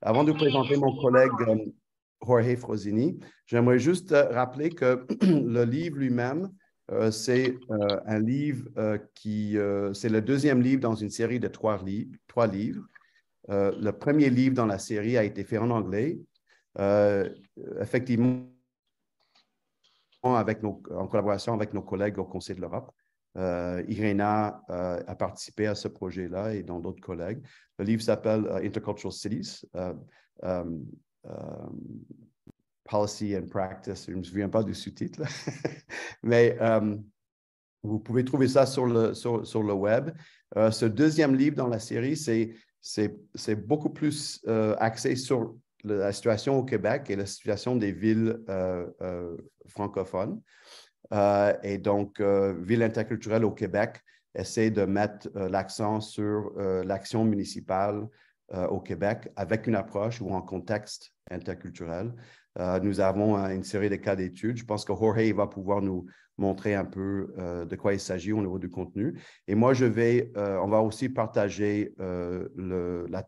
Avant de présenter mon collègue Jorge Frosini, j'aimerais juste rappeler que le livre lui-même, c'est un livre qui, c'est le deuxième livre dans une série de trois, livres. Trois livres. le premier livre dans la série a été fait en anglais. effectivement, en collaboration avec nos collègues au Conseil de l'Europe. Euh, Irena euh, a participé à ce projet-là et dans d'autres collègues. Le livre s'appelle euh, Intercultural Cities, Policy and Practice. Je ne me souviens pas du sous-titre, mais vous pouvez trouver ça sur le, sur, sur le web. ce deuxième livre dans la série, c'est beaucoup plus axé sur la situation au Québec et la situation des villes francophones. Euh, et donc, euh, Ville interculturelle au Québec essaie de mettre euh, l'accent sur l'action municipale au Québec avec une approche ou en contexte interculturel. nous avons une série de cas d'études. Je pense que Jorge va pouvoir nous montrer un peu de quoi il s'agit au niveau du contenu. Et moi, je vais, on va aussi partager la,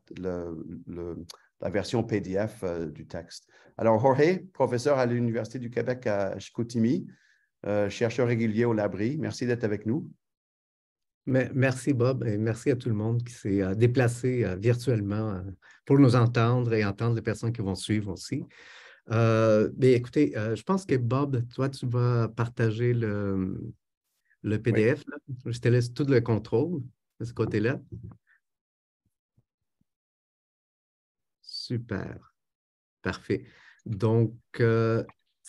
version PDF du texte. Alors, Jorge, professeur à l'Université du Québec à Chicoutimi, euh, chercheur régulier au Labri. Merci d'être avec nous. Merci Bob et merci à tout le monde qui s'est euh, déplacé euh, virtuellement pour nous entendre et entendre les personnes qui vont suivre aussi. mais écoutez, je pense que Bob, toi, tu vas partager le, le PDF. Je te laisse tout le contrôle de ce côté-là. Super. Parfait. Donc,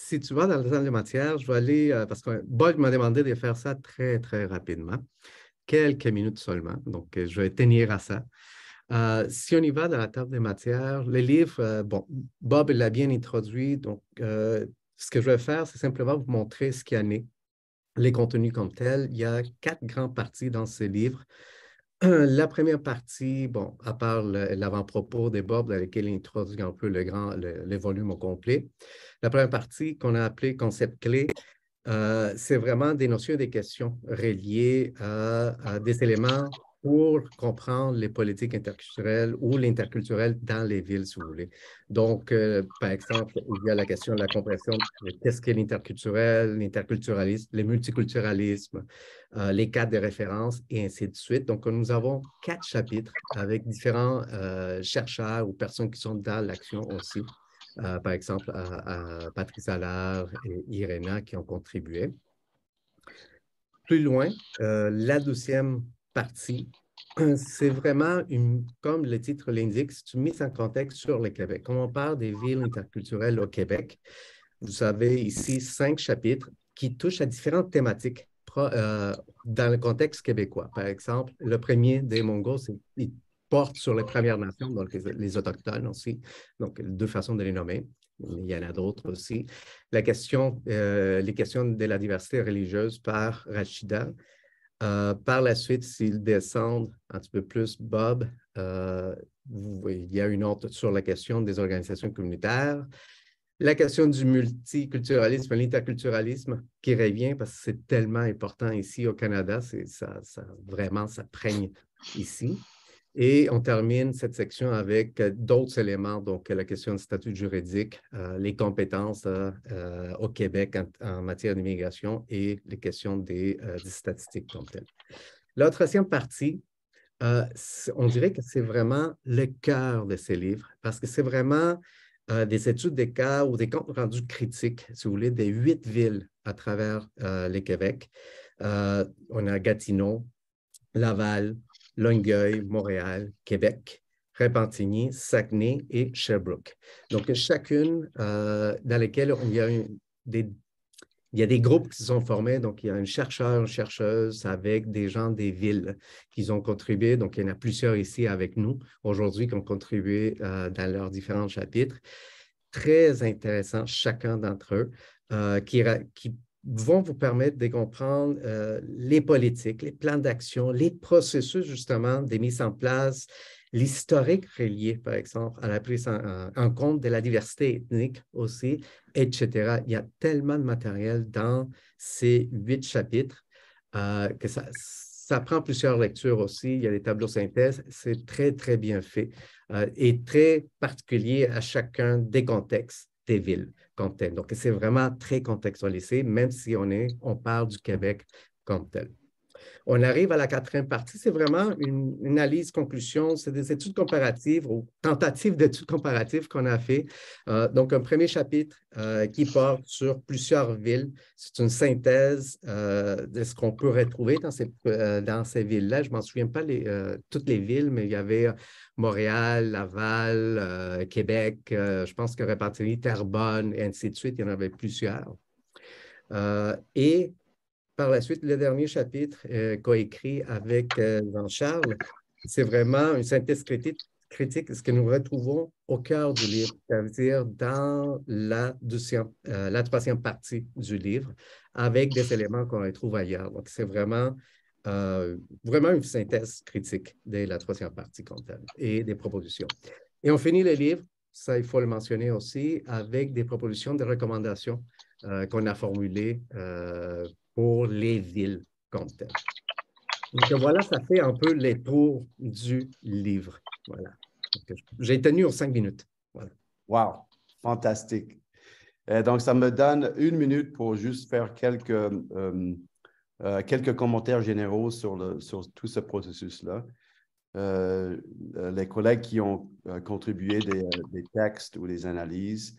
si tu vas dans le salle de matière, je vais aller, euh, parce que Bob m'a demandé de faire ça très, très rapidement, quelques minutes seulement, donc euh, je vais tenir à ça. Euh, si on y va dans la table des matières, les livres, bon, Bob l'a bien introduit, donc ce que je vais faire, c'est simplement vous montrer ce qu'il y a né, les contenus comme tels. Il y a quatre grandes parties dans ces livres. La première partie, bon, à part l'avant-propos des Bob, dans lequel il introduit un peu le grand, le, volume au complet. La première partie qu'on a appelée concept clé, euh, c'est vraiment des notions et des questions reliées à, des éléments pour comprendre les politiques interculturelles ou l'interculturel dans les villes, si vous voulez. Donc, euh, par exemple, il y a la question de la compréhension de qu'est-ce qu'est l'interculturel, l'interculturalisme, le multiculturalisme, euh, les cadres de référence et ainsi de suite. Donc, nous avons quatre chapitres avec différents euh, chercheurs ou personnes qui sont dans l'action aussi. par exemple, à, Patrice Allard et Irena qui ont contribué. Plus loin, la deuxième partie, c'est vraiment, une, comme le titre l'indique, c'est une mise en contexte sur le Québec. Quand on parle des villes interculturelles au Québec, vous avez ici cinq chapitres qui touchent à différentes thématiques euh, dans le contexte québécois. Par exemple, le premier des Mongols, il porte sur les Premières Nations, donc les, Autochtones aussi, donc deux façons de les nommer. Il y en a d'autres aussi. La question, euh, les questions de la diversité religieuse par Rachida, euh, par la suite, s'ils descendent un petit peu plus, Bob, euh, il y a une autre sur la question des organisations communautaires. La question du multiculturalisme, l'interculturalisme qui revient parce que c'est tellement important ici au Canada, ça, vraiment, ça prègne ici. Et on termine cette section avec euh, d'autres éléments, donc la question du statut juridique, euh, les compétences euh, au Québec en, matière d'immigration et les questions des, statistiques comme telles. La troisième partie, on dirait que c'est vraiment le cœur de ces livres parce que c'est vraiment des études des cas ou des comptes rendus critiques, si vous voulez, des huit villes à travers le Québec. on a Gatineau, Laval, Longueuil, Montréal, Québec, Repentigny, Saguenay et Sherbrooke. Donc, chacune euh, dans lesquelles il y a des groupes qui se sont formés, donc il y a un chercheur, une chercheuse avec des gens des villes qui ont contribué. Donc, il y en a plusieurs ici avec nous aujourd'hui qui ont contribué euh, dans leurs différents chapitres. Très intéressant, chacun d'entre eux, euh, qui vont vous permettre de comprendre euh, les politiques, les plans d'action, les processus justement des mises en place, l'historique relié, par exemple, à la prise en, compte de la diversité ethnique aussi, etc. Il y a tellement de matériel dans ces huit chapitres euh, que ça, ça prend plusieurs lectures aussi. Il y a des tableaux synthèse. C'est très, très bien fait et très particulier à chacun des contextes des villes comme tel. Donc, c'est vraiment très contextualisé, même si on, est, on parle du Québec comme tel. On arrive à la quatrième partie, c'est vraiment une, analyse, conclusion, c'est des études comparatives ou tentatives d'études comparatives qu'on a fait. Euh, donc, un premier chapitre euh, qui porte sur plusieurs villes. C'est une synthèse euh, de ce qu'on peut retrouver dans ces, villes-là. Je ne m'en souviens pas toutes les villes, mais il y avait Montréal, Laval, Québec, je pense que répartis Terrebonne, et ainsi de suite. Il y en avait plusieurs. et par la suite, le dernier chapitre euh, coécrit avec euh, Jean-Charles, c'est vraiment une synthèse critique, critique, ce que nous retrouvons au cœur du livre, c'est-à-dire dans la, deuxième, euh, la troisième partie du livre, avec des éléments qu'on retrouve ailleurs. Donc, c'est vraiment, vraiment une synthèse critique de la troisième partie et des propositions. Et on finit le livre, ça il faut le mentionner aussi, avec des propositions, des recommandations qu'on a formulées pour les villes comme telles. Donc voilà, ça fait un peu les tours du livre. Voilà. J'ai tenu en cinq minutes. Wow, fantastique. Euh, donc, ça me donne une minute pour juste faire quelques, euh, euh, quelques commentaires généraux sur, le, sur tout ce processus-là. les collègues qui ont contribué des, textes ou des analyses,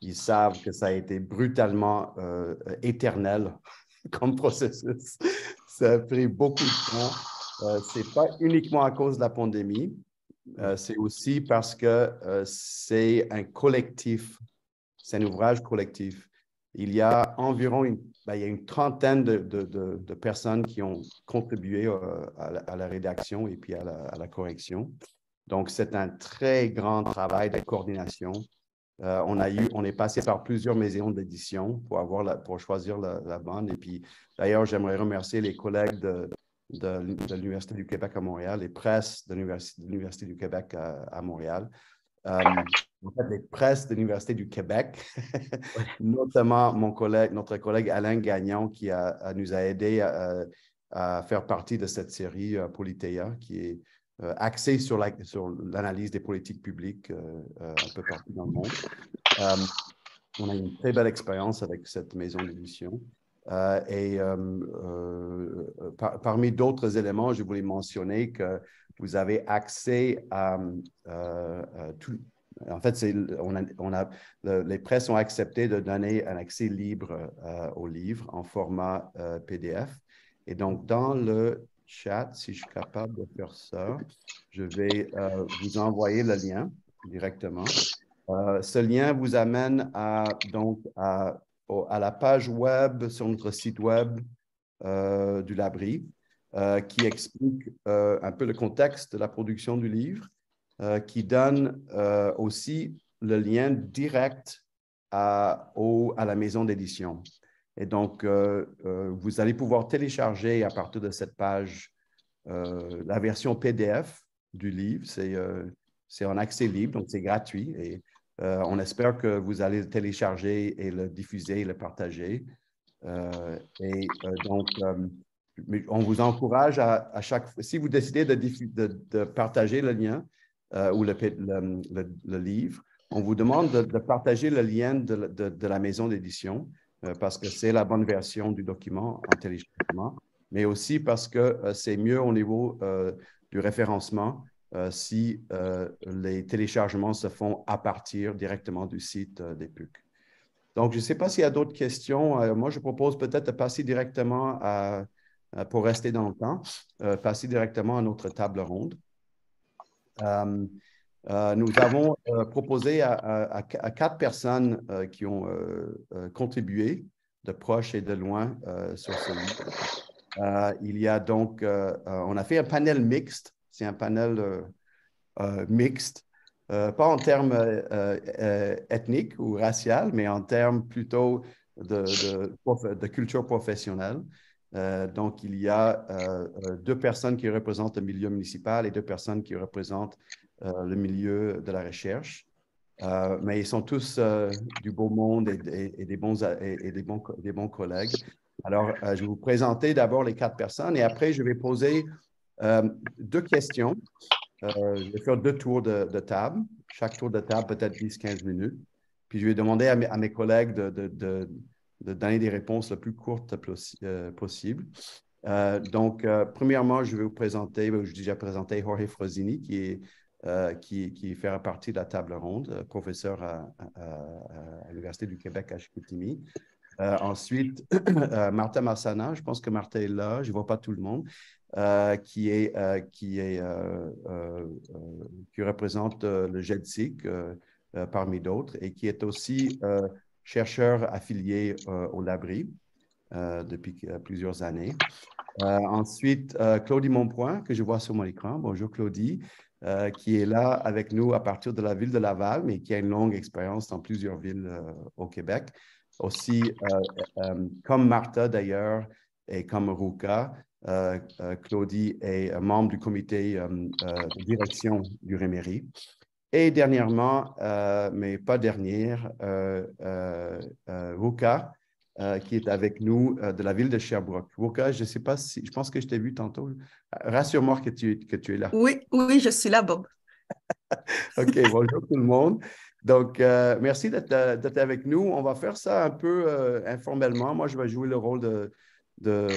ils savent que ça a été brutalement éternel comme processus. Ça a pris beaucoup de temps. Euh, ce n'est pas uniquement à cause de la pandémie, euh, c'est aussi parce que euh, c'est un collectif, c'est un ouvrage collectif. Il y a environ une, ben, il y a une trentaine de, de, de, personnes qui ont contribué à la, rédaction et puis à la, à la correction. Donc, c'est un très grand travail de coordination euh, on, a eu, on est passé par plusieurs maisons d'édition pour, avoir la, pour choisir la, bonne. Et puis, d'ailleurs, j'aimerais remercier les collègues de, de, l'Université du Québec à Montréal, les presses de l'Université du Québec à, Montréal. Euh, en fait, les presses de l'Université du Québec, notamment mon collègue, notre collègue Alain Gagnon, qui a, nous a aidé à, faire partie de cette série Politéa, qui est euh, axé sur l'analyse des politiques publiques euh, euh, un peu partout dans le monde. on a une très belle expérience avec cette maison d'édition. et parmi d'autres éléments, je voulais mentionner que vous avez accès à tout, en fait, on a, on a, les presses ont accepté de donner un accès libre au livre en format PDF. Et donc, dans le chat, si je suis capable de faire ça, je vais euh, vous envoyer le lien directement. Euh, ce lien vous amène à, donc, à, à, la page web sur notre site web euh, du Labri qui explique un peu le contexte de la production du livre, qui donne aussi le lien direct à, au, à la maison d'édition. Et donc, euh, euh, vous allez pouvoir télécharger à partir de cette page euh, la version PDF du livre. C'est en accès libre, donc c'est gratuit. Et on espère que vous allez le télécharger et le diffuser et le partager. et donc, on vous encourage à, chaque fois, si vous décidez de, de, partager le lien ou le, le, livre, on vous demande de, partager le lien de, la maison d'édition. Euh, parce que c'est la bonne version du document en téléchargement, mais aussi parce que euh, c'est mieux au niveau euh, du référencement si les téléchargements se font à partir directement du site des PUC. Donc, je ne sais pas s'il y a d'autres questions. moi, je propose peut-être de passer directement à, pour rester dans le temps, passer directement à notre table ronde. Euh, nous avons euh, proposé à, quatre personnes euh, qui ont contribué de proche et de loin sur ce livre. il y a donc, on a fait un panel mixte, c'est un panel mixte, pas en termes ethniques ou racial, mais en termes plutôt de, culture professionnelle. donc, il y a deux personnes qui représentent le milieu municipal et deux personnes qui représentent le milieu de la recherche. Euh, mais ils sont tous euh, du beau monde et, des, bons, et, des, bons, des bons collègues. Alors, je vais vous présenter d'abord les quatre personnes et après, je vais poser deux questions. je vais faire deux tours de, table. Chaque tour de table, peut-être 10-15 minutes. Puis, je vais demander à mes, collègues de, donner des réponses les plus courtes possibles. Euh, donc, euh, premièrement, je vais vous présenter, je déjà présenté Jorge Frosini, qui, est, euh, qui, qui fait partie de la table ronde, professeur à, l'Université du Québec à Chicoutimi. ensuite, Martha Massana, je pense que Martha est là, je ne vois pas tout le monde, qui, est, qui, qui représente le GEDSIC parmi d'autres et qui est aussi chercheur affilié au LABRI. depuis plusieurs années. Euh, ensuite, euh, Claudie Monpoint, que je vois sur mon écran. Bonjour Claudie, euh, qui est là avec nous à partir de la ville de Laval, mais qui a une longue expérience dans plusieurs villes au Québec. Aussi, comme Martha d'ailleurs, et comme Ruka, Claudie est membre du comité de direction du Réméry. Et dernièrement, mais pas dernière, Ruka, euh, qui est avec nous euh, de la ville de Sherbrooke. Woka, je ne sais pas si, je pense que je t'ai vu tantôt. Rassure-moi que tu, que tu es là. Oui, oui, je suis là, Bob. OK, bonjour tout le monde. Donc, euh, merci d'être avec nous. On va faire ça un peu informellement. Moi, je vais jouer le rôle de, de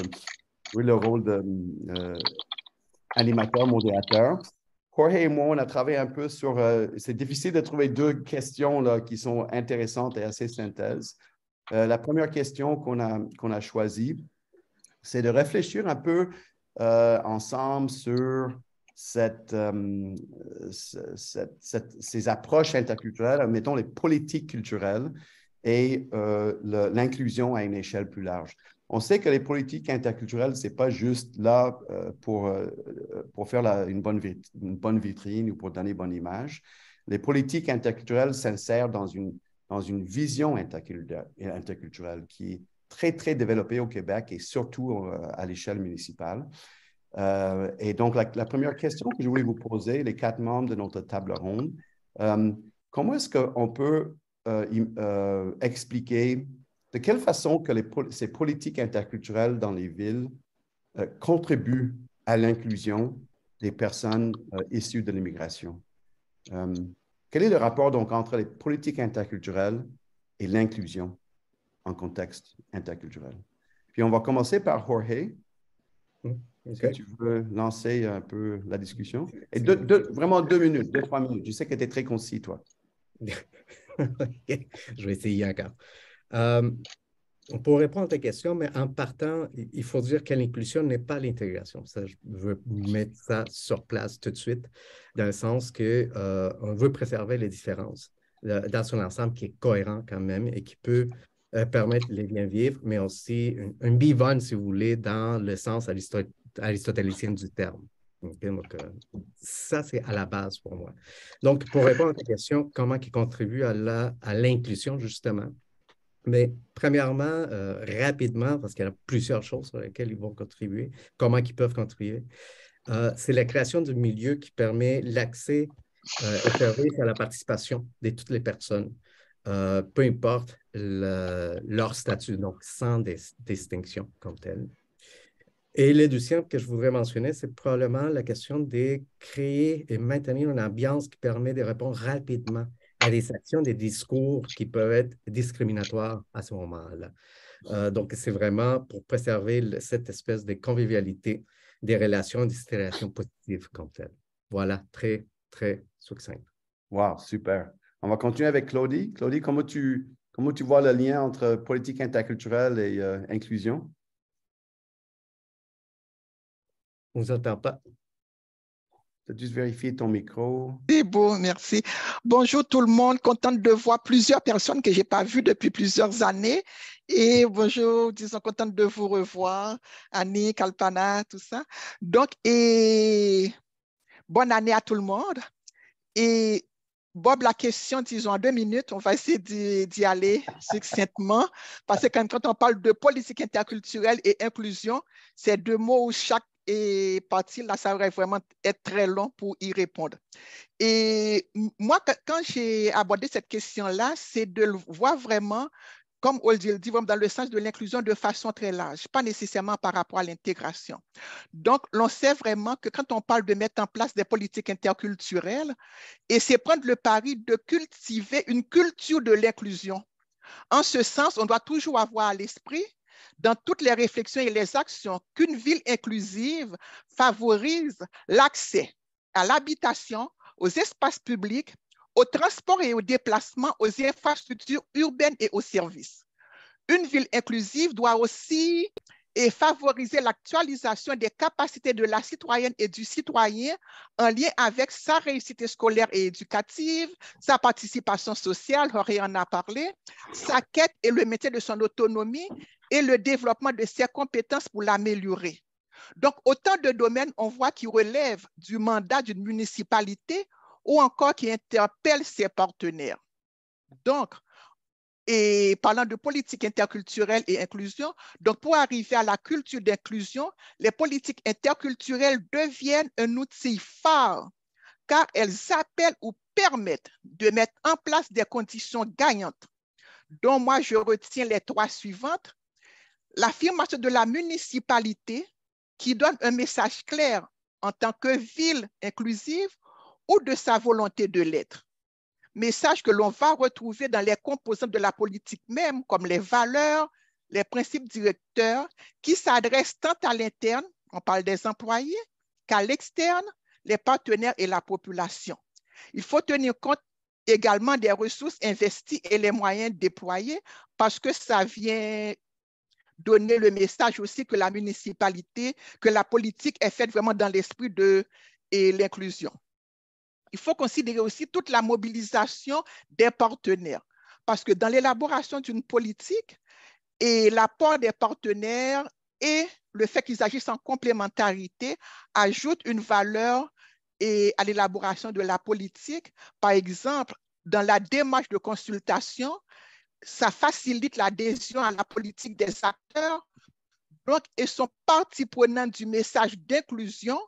jouer le rôle de animateur, modérateur. Jorge et moi, on a travaillé un peu sur. c'est difficile de trouver deux questions là, qui sont intéressantes et assez synthèses. Euh, la première question qu'on a, qu'on a choisie, c'est de réfléchir un peu euh, ensemble sur euh, ces approches interculturelles, mettons les politiques culturelles et l'inclusion à une échelle plus large. On sait que les politiques interculturelles, ce n'est pas juste là pour, pour faire une, bonne une bonne vitrine ou pour donner bonne image. Les politiques interculturelles s'insèrent dans une dans une vision interculturelle qui est très, très développée au Québec et surtout euh, à l'échelle municipale. Euh, et donc, la, première question que je voulais vous poser, les quatre membres de notre table ronde, euh, comment est-ce qu'on peut expliquer de quelle façon que ces politiques interculturelles dans les villes contribuent à l'inclusion des personnes issues de l'immigration? Quel est le rapport donc entre les politiques interculturelles et l'inclusion en contexte interculturel? Puis on va commencer par Jorge. Hmm, est-ce que tu veux lancer un peu la discussion? Et vraiment deux minutes, deux, trois minutes. Je sais que tu es très concis, toi. Je vais essayer encore. Euh, pour répondre à ta question, mais en partant, il faut dire que l'inclusion n'est pas l'intégration. Ça, je veux mettre ça sur place tout de suite, dans le sens qu'on euh, veut préserver les différences dans son ensemble qui est cohérent quand même et qui peut euh, permettre les bien vivre, mais aussi un, bivonne, si vous voulez, dans le sens aristotélicien du terme. Donc, euh, ça, c'est à la base pour moi. Donc, pour répondre à ta question, comment il contribue à l'inclusion, à justement, mais premièrement, euh, rapidement, parce qu'il y a plusieurs choses sur lesquelles ils vont contribuer, comment ils peuvent contribuer, euh, c'est la création d'un milieu qui permet l'accès euh, à la participation de toutes les personnes, euh, peu importe leur statut, donc sans distinction comme telle. Et le deuxième que je voudrais mentionner, c'est probablement la question de créer et maintenir une ambiance qui permet de répondre rapidement à des actions, des discours qui peuvent être discriminatoires à ce moment-là. Euh, donc, c'est vraiment pour préserver cette espèce de convivialité des relations, des relations positives comme telles. Voilà, très, très succinct. Wow, super. On va continuer avec Claudie. Claudie, comment tu, comment tu vois le lien entre politique interculturelle et euh, inclusion? On ne vous entend pas. Tu as juste vérifier ton micro. C'est beau, merci. Bonjour tout le monde, contente de voir plusieurs personnes que je n'ai pas vues depuis plusieurs années. Et bonjour, disons, contente de vous revoir, Annie, Kalpana, tout ça. Donc, et bonne année à tout le monde. Et Bob, la question, disons, en deux minutes, on va essayer d'y aller succinctement, parce que quand on parle de politique interculturelle et inclusion, c'est deux mots où chaque et partie, là, ça aurait vraiment être très long pour y répondre. Et moi, quand j'ai abordé cette question-là, c'est de voir vraiment comme Oldil dit, dans le sens de l'inclusion de façon très large, pas nécessairement par rapport à l'intégration. Donc, l'on sait vraiment que quand on parle de mettre en place des politiques interculturelles, et c'est prendre le pari de cultiver une culture de l'inclusion. En ce sens, on doit toujours avoir à l'esprit dans toutes les réflexions et les actions qu'une ville inclusive favorise l'accès à l'habitation, aux espaces publics, au transport et au déplacement, aux infrastructures urbaines et aux services. Une ville inclusive doit aussi favoriser l'actualisation des capacités de la citoyenne et du citoyen en lien avec sa réussite scolaire et éducative, sa participation sociale, en a parlé, sa quête et le métier de son autonomie et le développement de ses compétences pour l'améliorer. Donc, autant de domaines, on voit, qui relèvent du mandat d'une municipalité ou encore qui interpellent ses partenaires. Donc, et parlant de politique interculturelle et inclusion, donc pour arriver à la culture d'inclusion, les politiques interculturelles deviennent un outil phare car elles appellent ou permettent de mettre en place des conditions gagnantes, dont moi je retiens les trois suivantes. L'affirmation de la municipalité qui donne un message clair en tant que ville inclusive ou de sa volonté de l'être. Message que l'on va retrouver dans les composants de la politique même, comme les valeurs, les principes directeurs, qui s'adressent tant à l'interne, on parle des employés, qu'à l'externe, les partenaires et la population. Il faut tenir compte également des ressources investies et les moyens déployés parce que ça vient donner le message aussi que la municipalité, que la politique est faite vraiment dans l'esprit de l'inclusion. Il faut considérer aussi toute la mobilisation des partenaires, parce que dans l'élaboration d'une politique, et l'apport des partenaires et le fait qu'ils agissent en complémentarité ajoutent une valeur à l'élaboration de la politique. Par exemple, dans la démarche de consultation, ça facilite l'adhésion à la politique des acteurs. Donc, ils sont partie prenante du message d'inclusion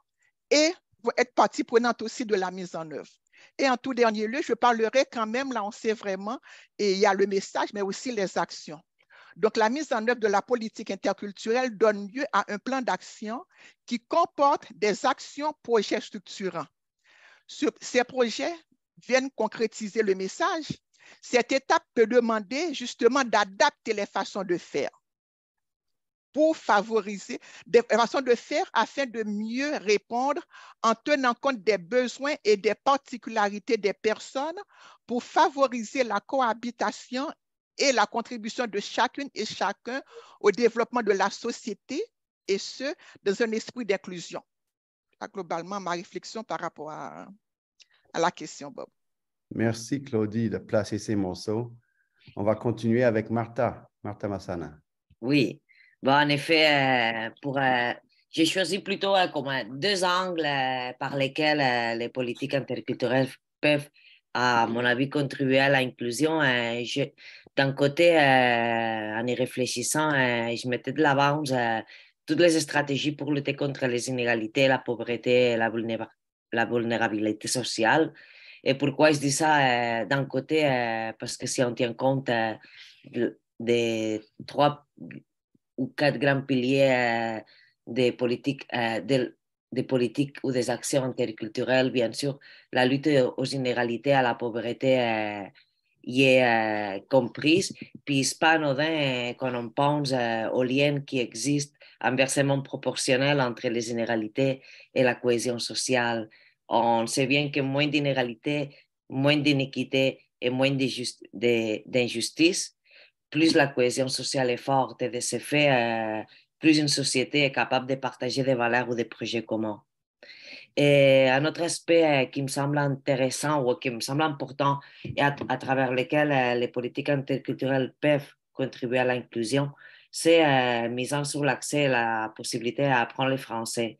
et vont être partie prenante aussi de la mise en œuvre. Et en tout dernier lieu, je parlerai quand même, là on sait vraiment, et il y a le message, mais aussi les actions. Donc, la mise en œuvre de la politique interculturelle donne lieu à un plan d'action qui comporte des actions, projets structurants. Ces projets viennent concrétiser le message cette étape peut demander justement d'adapter les façons de faire pour favoriser des façons de faire afin de mieux répondre en tenant compte des besoins et des particularités des personnes pour favoriser la cohabitation et la contribution de chacune et chacun au développement de la société et ce, dans un esprit d'inclusion. Globalement, ma réflexion par rapport à, à la question, Bob. Merci, Claudie, de placer ces morceaux. On va continuer avec Martha, Martha Massana. Oui, bon, en effet, euh, pour, euh, j'ai choisi plutôt euh, comme deux angles par lesquels les politiques interculturelles peuvent, à mon avis, contribuer à l'inclusion. D'un côté, en y réfléchissant, je mettais de l'avant toutes les stratégies pour lutter contre les inégalités, la pauvreté et la vulnérabilité sociale. Et pourquoi je dis ça d'un côté Parce que si on tient compte des trois ou quatre grands piliers des politiques, des politiques ou des actions interculturelles, bien sûr, la lutte aux inégalités, à la pauvreté y est comprise. Puis, c'est pas anodin quand on pense aux liens qui existent inversement proportionnels entre les inégalités et la cohésion sociale on sait bien que moins d'inégalité, moins d'inéquité et moins d'injustice, plus la cohésion sociale est forte et de ce fait, euh, plus une société est capable de partager des valeurs ou des projets communs. Et un autre aspect euh, qui me semble intéressant ou qui me semble important et à, travers lequel euh, les politiques interculturelles peuvent contribuer à l'inclusion, c'est euh, misant sur l'accès et la possibilité à apprendre le français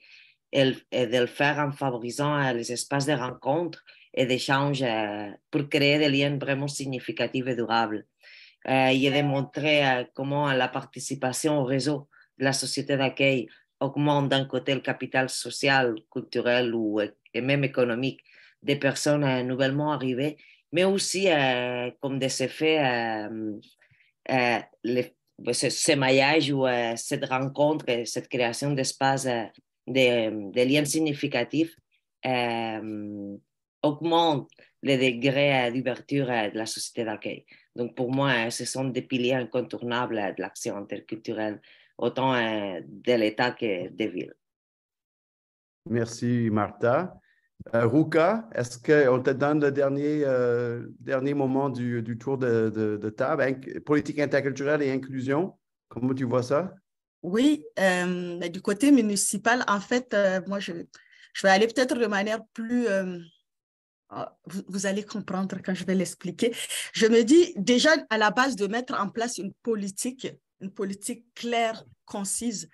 et, de le faire en favorisant les espaces de rencontre et d'échange euh, pour créer des liens vraiment significatifs et durables. Euh, et de montrer comment la participation au réseau de la société d'accueil augmente d'un côté le capital social, culturel ou et même économique des personnes nouvellement arrivées, mais aussi comme des effets ce, maillage ou cette rencontre, cette création d'espaces, de, liens significatifs augmente le degré d'ouverture de la société d'accueil. Donc, pour moi, ce sont des piliers incontournables de l'action interculturelle, autant de l'État que des villes. Merci, Martha. Euh, Ruka, est-ce qu'on te donne le dernier, euh, dernier moment du, du tour de, de, table, politique interculturelle et inclusion? Comment tu vois ça? Oui, euh, du côté municipal, en fait, moi, je, vais aller peut-être de manière plus... Ah, vous, vous, allez comprendre quand je vais l'expliquer. Je me dis déjà à la base de mettre en place une politique, une politique claire, concise,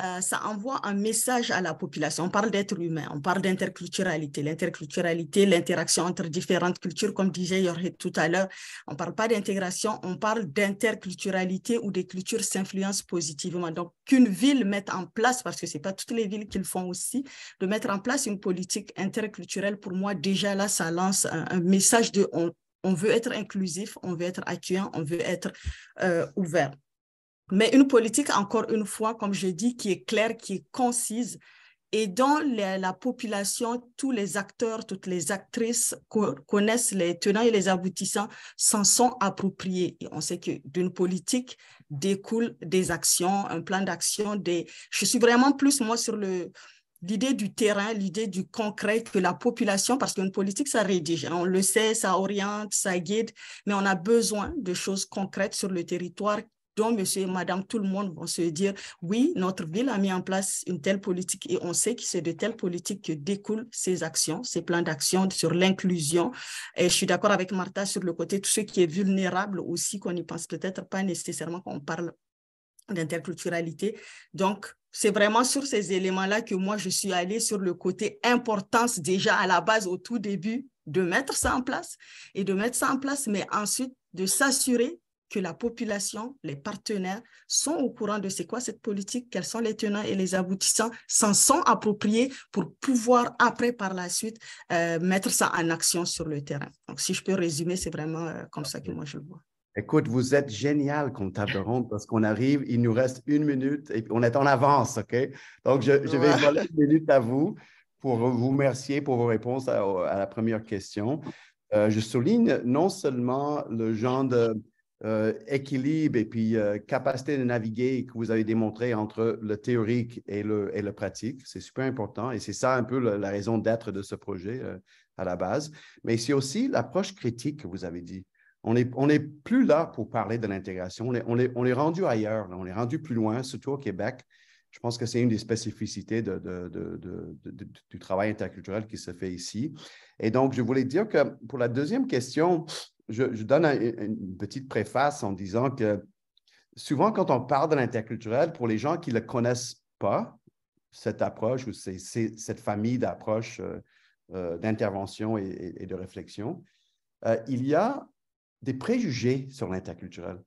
euh, ça envoie un message à la population. On parle d'être humain, on parle d'interculturalité. L'interculturalité, l'interaction entre différentes cultures, comme disait Jorge tout à l'heure. On ne parle pas d'intégration, on parle d'interculturalité où des cultures s'influencent positivement. Donc, qu'une ville mette en place, parce que ce n'est pas toutes les villes qui le font aussi, de mettre en place une politique interculturelle, pour moi, déjà là, ça lance un, message de on, veut être inclusif, on veut être accueillant, on veut être euh, ouvert mais une politique, encore une fois, comme je dis, qui est claire, qui est concise et dont la, population, tous les acteurs, toutes les actrices connaissent les tenants et les aboutissants, s'en sont appropriés. On sait que d'une politique découle des actions, un plan d'action. Je suis vraiment plus, moi, sur l'idée du terrain, l'idée du concret, que la population, parce qu'une politique, ça rédige, hein. on le sait, ça oriente, ça guide, mais on a besoin de choses concrètes sur le territoire dont monsieur et madame, tout le monde vont se dire, oui, notre ville a mis en place une telle politique et on sait que c'est de telles politiques que découlent ces actions, ces plans d'action sur l'inclusion. Et je suis d'accord avec Martha sur le côté, tout ce qui est vulnérable aussi, qu'on n'y pense peut-être pas nécessairement quand on parle d'interculturalité. Donc, c'est vraiment sur ces éléments-là que moi, je suis allée sur le côté importance déjà à la base, au tout début, de mettre ça en place et de mettre ça en place, mais ensuite de s'assurer que la population, les partenaires sont au courant de c'est quoi cette politique, quels sont les tenants et les aboutissants, s'en sont appropriés pour pouvoir après, par la suite, euh, mettre ça en action sur le terrain. Donc, si je peux résumer, c'est vraiment euh, comme ça que moi je le vois. Écoute, vous êtes génial comme table ronde parce qu'on arrive, il nous reste une minute et on est en avance, OK? Donc, je, vais voler une minute à vous pour vous remercier pour vos réponses à, la première question. Euh, je souligne non seulement le genre de euh, équilibre et puis euh, capacité de naviguer que vous avez démontré entre le théorique et le, et le pratique. C'est super important et c'est ça un peu la, raison d'être de ce projet euh, à la base. Mais c'est aussi l'approche critique que vous avez dit. On n'est on est plus là pour parler de l'intégration. On est, on, est, on est rendu ailleurs. On est rendu plus loin, surtout au Québec. Je pense que c'est une des spécificités de, de, du travail interculturel qui se fait ici. Et donc, je voulais dire que pour la deuxième question, je, donne une petite préface en disant que souvent, quand on parle de l'interculturel, pour les gens qui ne le connaissent pas, cette approche ou cette famille d'approches euh, euh, d'intervention et, de réflexion, euh, il y a des préjugés sur l'interculturel.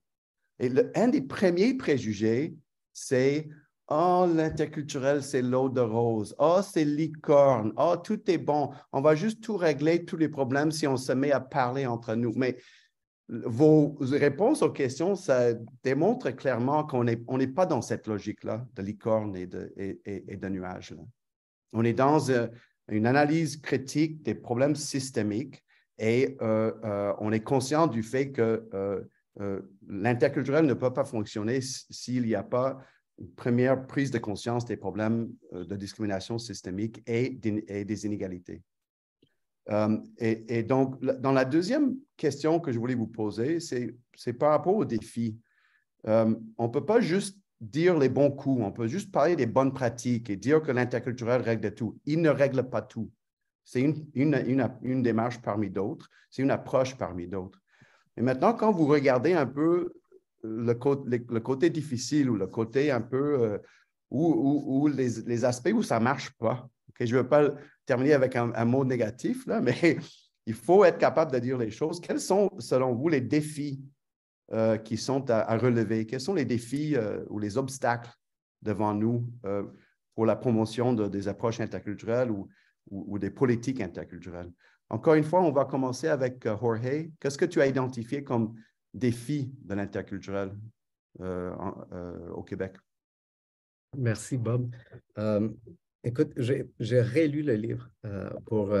Et un des premiers préjugés, c'est Oh, l'interculturel, c'est l'eau de rose. Oh, c'est licorne. Oh, tout est bon. On va juste tout régler, tous les problèmes, si on se met à parler entre nous. Mais vos réponses aux questions, ça démontre clairement qu'on n'est pas dans cette logique-là de licorne et de, et, nuages. On est dans euh, une analyse critique des problèmes systémiques et euh, euh, on est conscient du fait que l'interculturel ne peut pas fonctionner s'il n'y a pas première prise de conscience des problèmes euh, de discrimination systémique et, des inégalités. Euh, et, donc, dans la deuxième question que je voulais vous poser, c'est par rapport aux défis. Euh, on ne peut pas juste dire les bons coups, on peut juste parler des bonnes pratiques et dire que l'interculturel règle tout. Il ne règle pas tout. C'est une, une, démarche parmi d'autres, c'est une approche parmi d'autres. Et maintenant, quand vous regardez un peu le, côté difficile ou le côté un peu euh, où, les, aspects où ça ne marche pas. Je ne veux pas terminer avec un, mot négatif, là, mais il faut être capable de dire les choses. Quels sont, selon vous, les défis euh, qui sont à, relever? Quels sont les défis euh, ou les obstacles devant nous pour la promotion de, des approches interculturelles ou, ou, des politiques interculturelles? Encore une fois, on va commencer avec Jorge. Qu'est-ce que tu as identifié comme défis de l'interculturel au Québec? Merci, Bob. écoute, j'ai rélu le livre pour,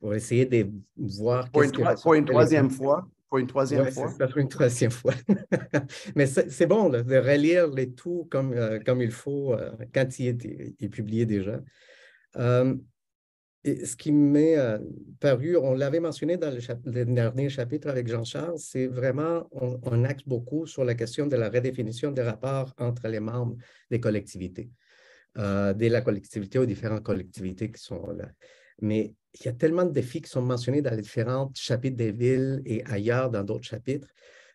pour essayer de voir. Pour, une, pour une troisième fois? Pour une troisième fois? Ça pour une troisième fois. Mais c'est bon de relire les tout comme, comme il faut quand il est, publié déjà. Et ce qui m'est paru, on l'avait mentionné dans le, dernier chapitre avec Jean-Charles, c'est vraiment, on, axe beaucoup sur la question de la redéfinition des rapports entre les membres des collectivités, de la collectivité aux différentes collectivités qui sont là. Mais il y a tellement de défis qui sont mentionnés dans les différents chapitres des villes et ailleurs dans d'autres chapitres.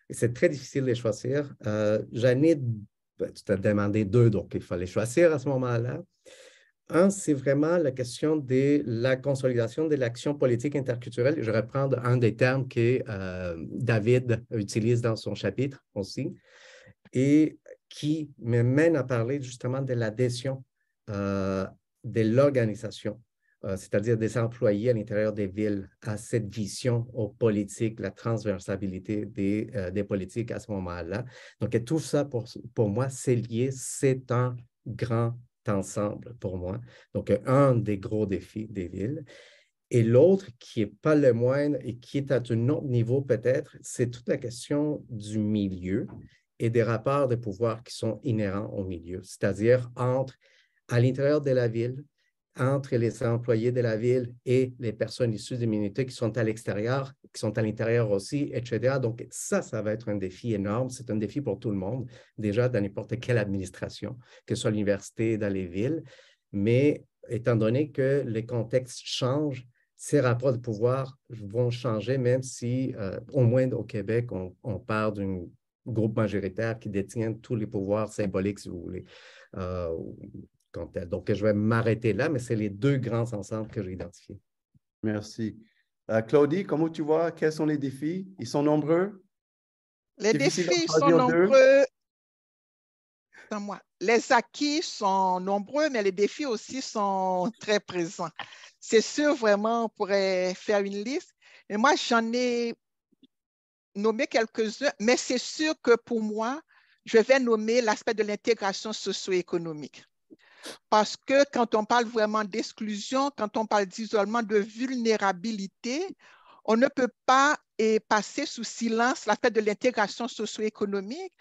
C'est très difficile de les choisir. Ai, ben, tu t'as demandé deux, donc il fallait choisir à ce moment-là. Un, c'est vraiment la question de la consolidation de l'action politique interculturelle. Je reprends un des termes que euh, David utilise dans son chapitre aussi, et qui me mène à parler justement de l'adhésion euh, de l'organisation, euh, c'est-à-dire des employés à l'intérieur des villes, à cette vision aux politiques, la transversalité des, politiques à ce moment-là. Donc, tout ça, pour moi, c'est lié, c'est un grand ensemble pour moi. Donc, un des gros défis des villes. Et l'autre, qui n'est pas le moindre et qui est à un autre niveau peut-être, c'est toute la question du milieu et des rapports de pouvoir qui sont inhérents au milieu, c'est-à-dire entre à l'intérieur de la ville, entre les employés de la ville et les personnes issues des minorités qui sont à l'extérieur, qui sont à l'intérieur aussi, etc. Donc, ça, ça va être un défi énorme. C'est un défi pour tout le monde, déjà dans n'importe quelle administration, que ce soit l'université, dans les villes. Mais étant donné que les contextes changent, ces rapports de pouvoir vont changer, même si, euh, au moins au Québec, on, on part d'un groupe majoritaire qui détient tous les pouvoirs symboliques, si vous voulez. Euh, donc, je vais m'arrêter là, mais c'est les deux grands ensembles que j'ai identifiés. Merci. Euh, Claudie, comment tu vois, quels sont les défis? Ils sont nombreux? Les défis sont nombreux. Moi. Les acquis sont nombreux, mais les défis aussi sont très présents. C'est sûr, vraiment, on pourrait faire une liste. Et moi, j'en ai nommé quelques-uns, mais c'est sûr que pour moi, je vais nommer l'aspect de l'intégration socio-économique. Parce que quand on parle vraiment d'exclusion, quand on parle d'isolement, de vulnérabilité, on ne peut pas passer sous silence l'aspect de l'intégration socio-économique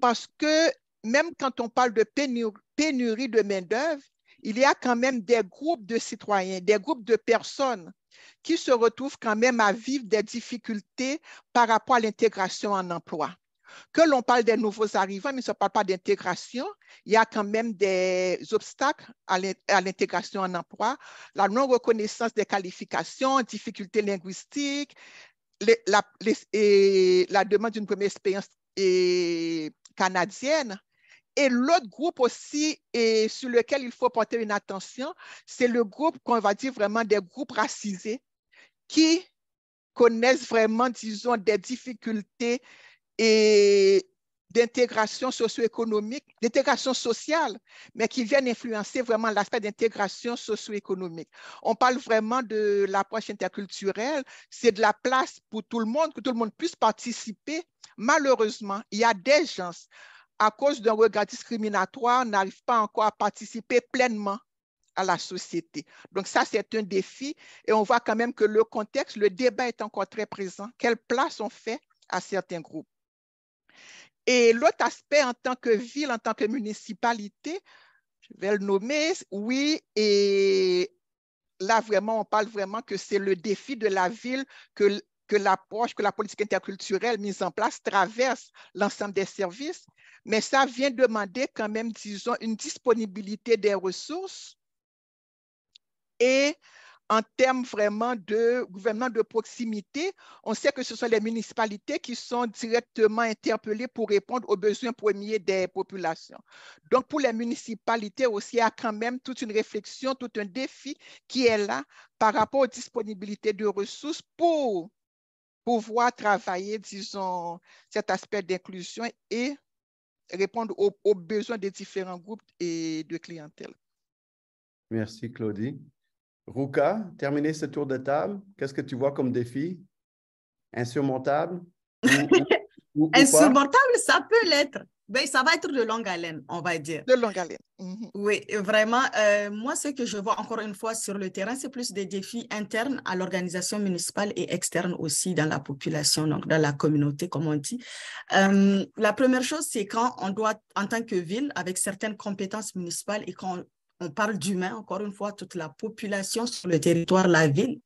parce que même quand on parle de pénurie de main-d'œuvre, il y a quand même des groupes de citoyens, des groupes de personnes qui se retrouvent quand même à vivre des difficultés par rapport à l'intégration en emploi. Que l'on parle des nouveaux arrivants, mais ne parle pas d'intégration, il y a quand même des obstacles à l'intégration en emploi, la non-reconnaissance des qualifications, difficultés linguistiques, la demande d'une première expérience canadienne. Et l'autre groupe aussi et sur lequel il faut porter une attention, c'est le groupe qu'on va dire vraiment des groupes racisés qui connaissent vraiment, disons, des difficultés et d'intégration socio-économique, d'intégration sociale, mais qui viennent influencer vraiment l'aspect d'intégration socio-économique. On parle vraiment de l'approche interculturelle, c'est de la place pour tout le monde, que tout le monde puisse participer. Malheureusement, il y a des gens, à cause d'un regard discriminatoire, n'arrivent pas encore à participer pleinement à la société. Donc ça, c'est un défi et on voit quand même que le contexte, le débat est encore très présent. Quelle place on fait à certains groupes? Et l'autre aspect en tant que ville, en tant que municipalité, je vais le nommer, oui, et là vraiment, on parle vraiment que c'est le défi de la ville que, que l'approche, que la politique interculturelle mise en place traverse l'ensemble des services, mais ça vient demander quand même, disons, une disponibilité des ressources et en termes vraiment de gouvernement de proximité, on sait que ce sont les municipalités qui sont directement interpellées pour répondre aux besoins premiers des populations. Donc, pour les municipalités aussi, il y a quand même toute une réflexion, tout un défi qui est là par rapport aux disponibilités de ressources pour pouvoir travailler, disons, cet aspect d'inclusion et répondre aux, besoins des différents groupes et de clientèle. Merci, Claudie. Ruka, terminer ce tour de table, qu'est-ce que tu vois comme défi? Insurmontable? Insurmontable, ça peut l'être. Ben, ça va être de longue haleine, on va dire. De longue haleine. Mhm. Oui, vraiment. Euh, moi, ce que je vois encore une fois sur le terrain, c'est plus des défis internes à l'organisation municipale et externes aussi dans la population, donc dans la communauté, comme on dit. Euh, la première chose, c'est quand on doit, en tant que ville, avec certaines compétences municipales et quand on parle d'humain, encore une fois, toute la population sur le territoire, la ville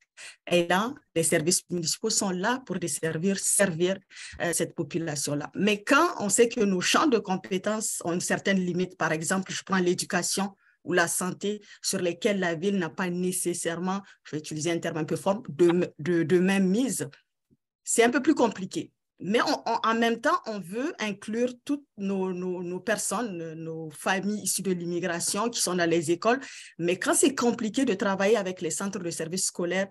est là, les services municipaux sont là pour desservir, servir euh, cette population-là. Mais quand on sait que nos champs de compétences ont une certaine limite, par exemple, je prends l'éducation ou la santé, sur lesquels la ville n'a pas nécessairement, je vais utiliser un terme un peu fort, de, de, de même mise, c'est un peu plus compliqué. Mais en même temps, on veut inclure toutes nos, personnes, nos familles issues de l'immigration qui sont dans les écoles. Mais quand c'est compliqué de travailler avec les centres de services scolaires,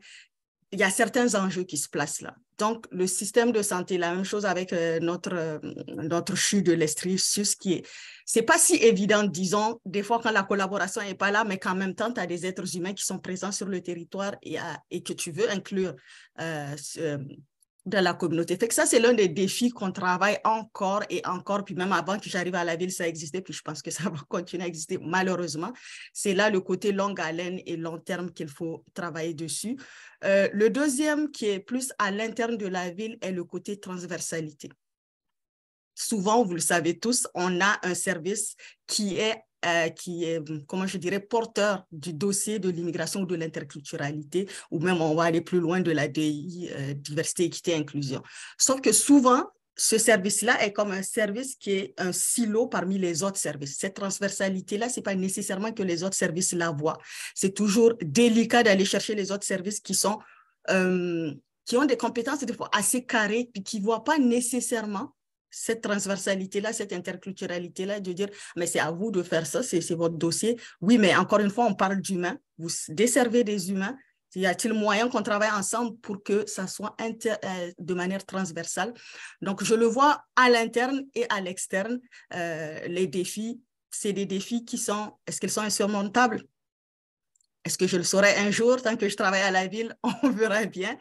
il y a certains enjeux qui se placent là. Donc, le système de santé, la même chose avec euh, notre, euh, notre CHU de l'Estrius, qui est, c'est pas si évident, disons, des fois quand la collaboration n'est pas là, mais qu'en même temps, tu as des êtres humains qui sont présents sur le territoire et, et que tu veux inclure euh, de la communauté. Fait ça, c'est l'un des défis qu'on travaille encore et encore. Puis même avant que j'arrive à la ville, ça existait. Puis je pense que ça va continuer à exister malheureusement. C'est là le côté longue haleine et long terme qu'il faut travailler dessus. Euh, le deuxième, qui est plus à l'interne de la ville, est le côté transversalité. Souvent, vous le savez tous, on a un service qui est euh, qui est, comment je dirais, porteur du dossier de l'immigration ou de l'interculturalité, ou même on va aller plus loin de la DI, euh, diversité, équité, inclusion. Sauf que souvent, ce service-là est comme un service qui est un silo parmi les autres services. Cette transversalité-là, ce n'est pas nécessairement que les autres services la voient. C'est toujours délicat d'aller chercher les autres services qui sont... Euh, qui ont des compétences des fois assez carrées, puis qui ne voient pas nécessairement cette transversalité-là, cette interculturalité-là, de dire, mais c'est à vous de faire ça, c'est votre dossier. Oui, mais encore une fois, on parle d'humains, vous desservez des humains. Y a-t-il moyen qu'on travaille ensemble pour que ça soit euh, de manière transversale? Donc, je le vois à l'interne et à l'externe, euh, les défis, c'est des défis qui sont, est-ce qu'ils sont insurmontables? Est-ce que je le saurai un jour, tant que je travaille à la ville? On verra bien.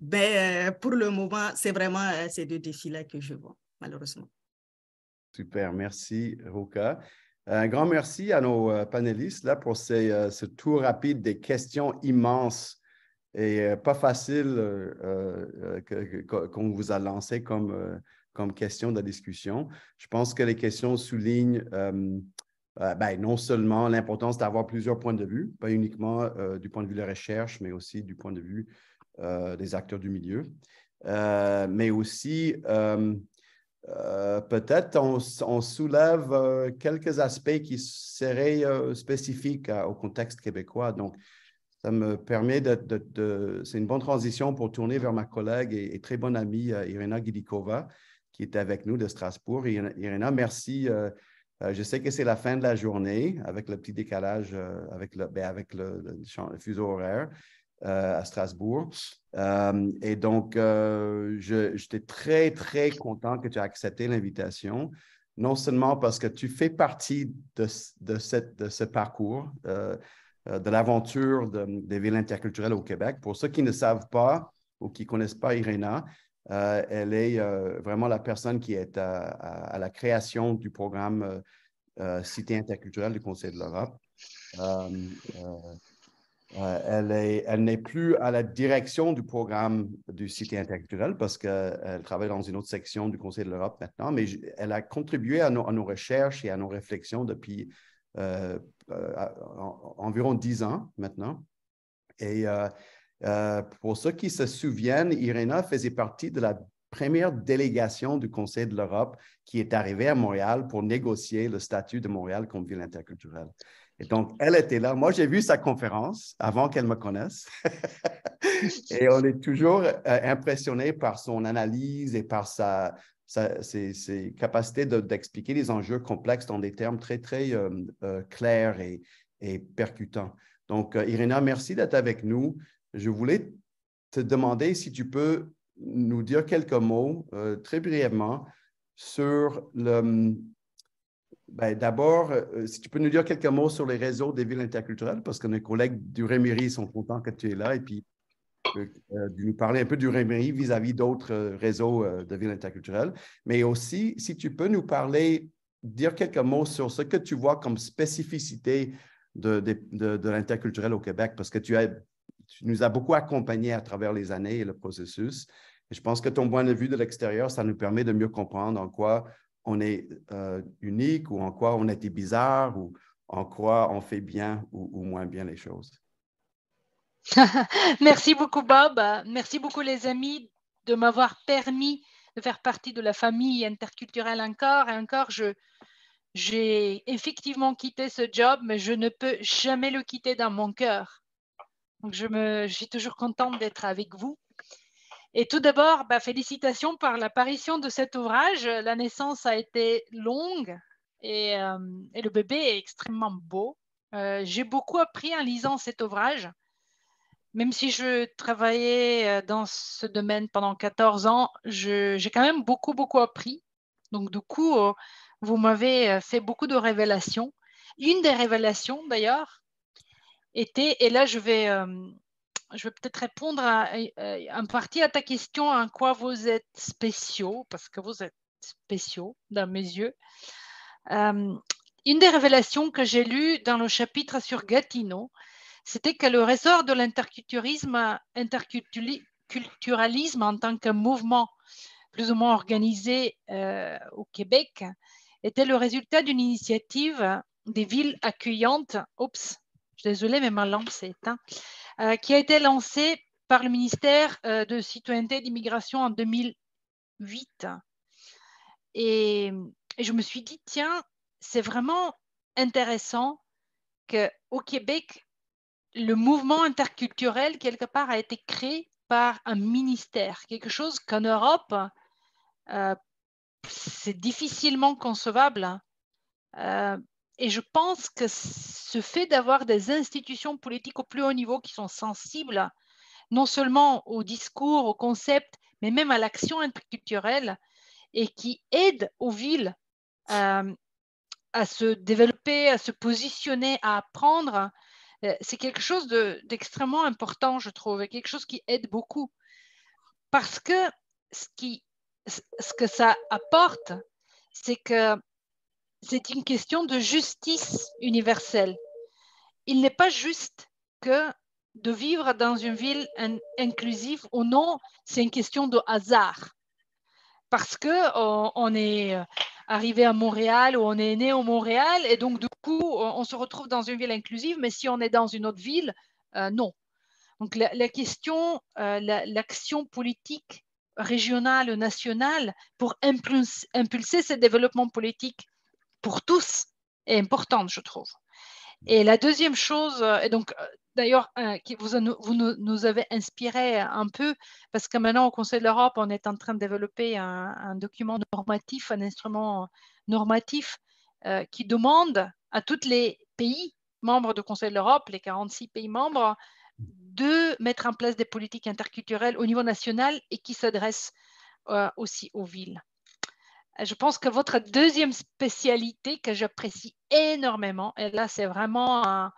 Mais euh, pour le moment, c'est vraiment ces deux défis-là que je vois malheureusement. Super, merci Ruka. Un grand merci à nos euh, panélistes là, pour euh, ce tour rapide des questions immenses et euh, pas faciles qu'on vous a lancées comme, comme questions de discussion. Je pense que les questions soulignent ben, non seulement l'importance d'avoir plusieurs points de vue, pas uniquement du point de vue de la recherche, mais aussi du point de vue des acteurs du milieu, mais aussi euh, peut-être on, soulève euh, quelques aspects qui seraient euh, spécifiques au contexte québécois. Donc, ça me permet de, c'est une bonne transition pour tourner vers ma collègue et, très bonne amie Irena Gidikova, qui est avec nous de Strasbourg. Irena, merci. je sais que c'est la fin de la journée avec le petit décalage avec le, ben, avec le fuseau horaire. Euh, à Strasbourg. Euh, et donc, euh, j'étais très, très content que tu aies accepté l'invitation, non seulement parce que tu fais partie de, de, cette, de ce parcours, de l'aventure des villes interculturelles au Québec. Pour ceux qui ne savent pas ou qui ne connaissent pas Irena, elle est vraiment la personne qui est à, la création du programme Cité interculturelle du Conseil de l'Europe. Elle, n'est plus à la direction du programme du Cité interculturel parce qu'elle travaille dans une autre section du Conseil de l'Europe maintenant, mais elle a contribué à nos, recherches et à nos réflexions depuis euh, euh, environ dix ans maintenant. Et pour ceux qui se souviennent, Irena faisait partie de la première délégation du Conseil de l'Europe qui est arrivée à Montréal pour négocier le statut de Montréal comme ville interculturelle. Et donc, elle était là. Moi, j'ai vu sa conférence avant qu'elle me connaisse. et on est toujours euh, impressionné par son analyse et par sa, ses, capacités d'expliquer les enjeux complexes dans des termes très, très euh, euh, clairs et, et, percutants. Donc, Irina, merci d'être avec nous. Je voulais te demander si tu peux nous dire quelques mots très brièvement sur le, ben, D'abord, euh, si tu peux nous dire quelques mots sur les réseaux des villes interculturelles, parce que nos collègues du Réméry sont contents que tu es là. Et puis, de nous parler un peu du Rémery vis-à-vis d'autres réseaux de villes interculturelles, mais aussi si tu peux nous parler, dire quelques mots sur ce que tu vois comme spécificité de, de, l'interculturel au Québec, parce que tu, tu nous as beaucoup accompagnés à travers les années et le processus. Et je pense que ton point de vue de l'extérieur, ça nous permet de mieux comprendre en quoi on est unique ou en quoi on était bizarre ou en quoi on fait bien ou, moins bien les choses. Merci beaucoup, Bob. Merci beaucoup, les amis, de m'avoir permis de faire partie de la famille interculturelle encore. Et encore, je, j'ai effectivement quitté ce job, mais je ne peux jamais le quitter dans mon cœur. Donc, je, me, je suis toujours contente d'être avec vous. Et tout d'abord, bah, félicitations par l'apparition de cet ouvrage. La naissance a été longue, euh, et, le bébé est extrêmement beau. Euh, j'ai beaucoup appris en lisant cet ouvrage. Même si je travaillais euh, dans ce domaine pendant 14 ans, j'ai quand même beaucoup, beaucoup appris. Donc, du coup, vous m'avez fait beaucoup de révélations. Une des révélations, d'ailleurs, était, et là, je vais, je vais peut-être répondre en partie à ta question en quoi vous êtes spéciaux, parce que vous êtes spéciaux dans mes yeux. Euh, une des révélations que j'ai lues dans le chapitre sur Gatineau, c'était que le ressort de l'interculturalisme interculturalisme en tant que mouvement plus ou moins organisé euh, au Québec était le résultat d'une initiative des villes accueillantes. Oups, je suis désolée, mais ma lampe s'est éteinte. Euh, qui a été lancée par le ministère de Citoyenneté et d'Immigration en 2008. Et je me suis dit, tiens, c'est vraiment intéressant qu'au Québec, le mouvement interculturel, quelque part, a été créé par un ministère, quelque chose qu'en Europe, euh, c'est difficilement concevable. Euh, et je pense que ce fait d'avoir des institutions politiques au plus haut niveau qui sont sensibles non seulement au discours, au concept, mais même à l'action interculturelle et qui aident aux villes euh, à se développer, à se positionner, à apprendre, euh, c'est quelque chose d'extrêmement important, je trouve, et quelque chose qui aide beaucoup. Parce que ce, qui, ce que ça apporte, c'est que c'est une question de justice universelle. Il n'est pas juste que de vivre dans une ville inclusive ou non, c'est une question de hasard. Parce qu'on on est arrivé à Montréal ou on est né au Montréal et donc du coup on, se retrouve dans une ville inclusive, mais si on est dans une autre ville, euh, non. Donc la, question, euh, l'action politique régionale ou nationale pour impulser ce développement politique pour tous est importante, je trouve. Et la deuxième chose, euh, et donc d'ailleurs, euh, vous, vous nous, avez inspiré un peu, parce que maintenant, au Conseil de l'Europe, on est en train de développer un, document normatif, un instrument normatif euh, qui demande à tous les pays membres du Conseil de l'Europe, les 46 pays membres, de mettre en place des politiques interculturelles au niveau national et qui s'adressent euh, aussi aux villes. Je pense que votre deuxième spécialité que j'apprécie énormément, et là c'est vraiment un,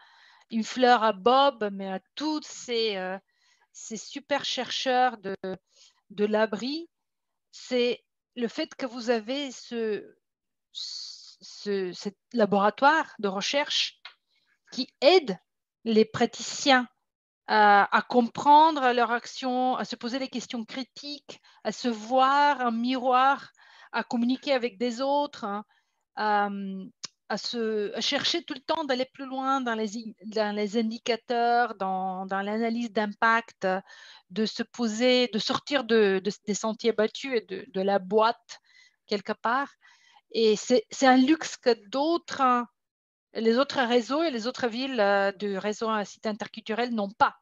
une fleur à Bob, mais à tous ces, euh, ces super chercheurs de, de l'abri, c'est le fait que vous avez ce, ce, laboratoire de recherche qui aide les praticiens à, comprendre leur action, à se poser des questions critiques, à se voir en miroir, à communiquer avec des autres, hein, à, se, chercher tout le temps d'aller plus loin dans les, indicateurs, dans, l'analyse d'impact, de se poser, de sortir de, des sentiers battus et de, la boîte quelque part. Et c'est un luxe que d'autres, les autres réseaux et les autres villes euh, du réseau site interculturel n'ont pas.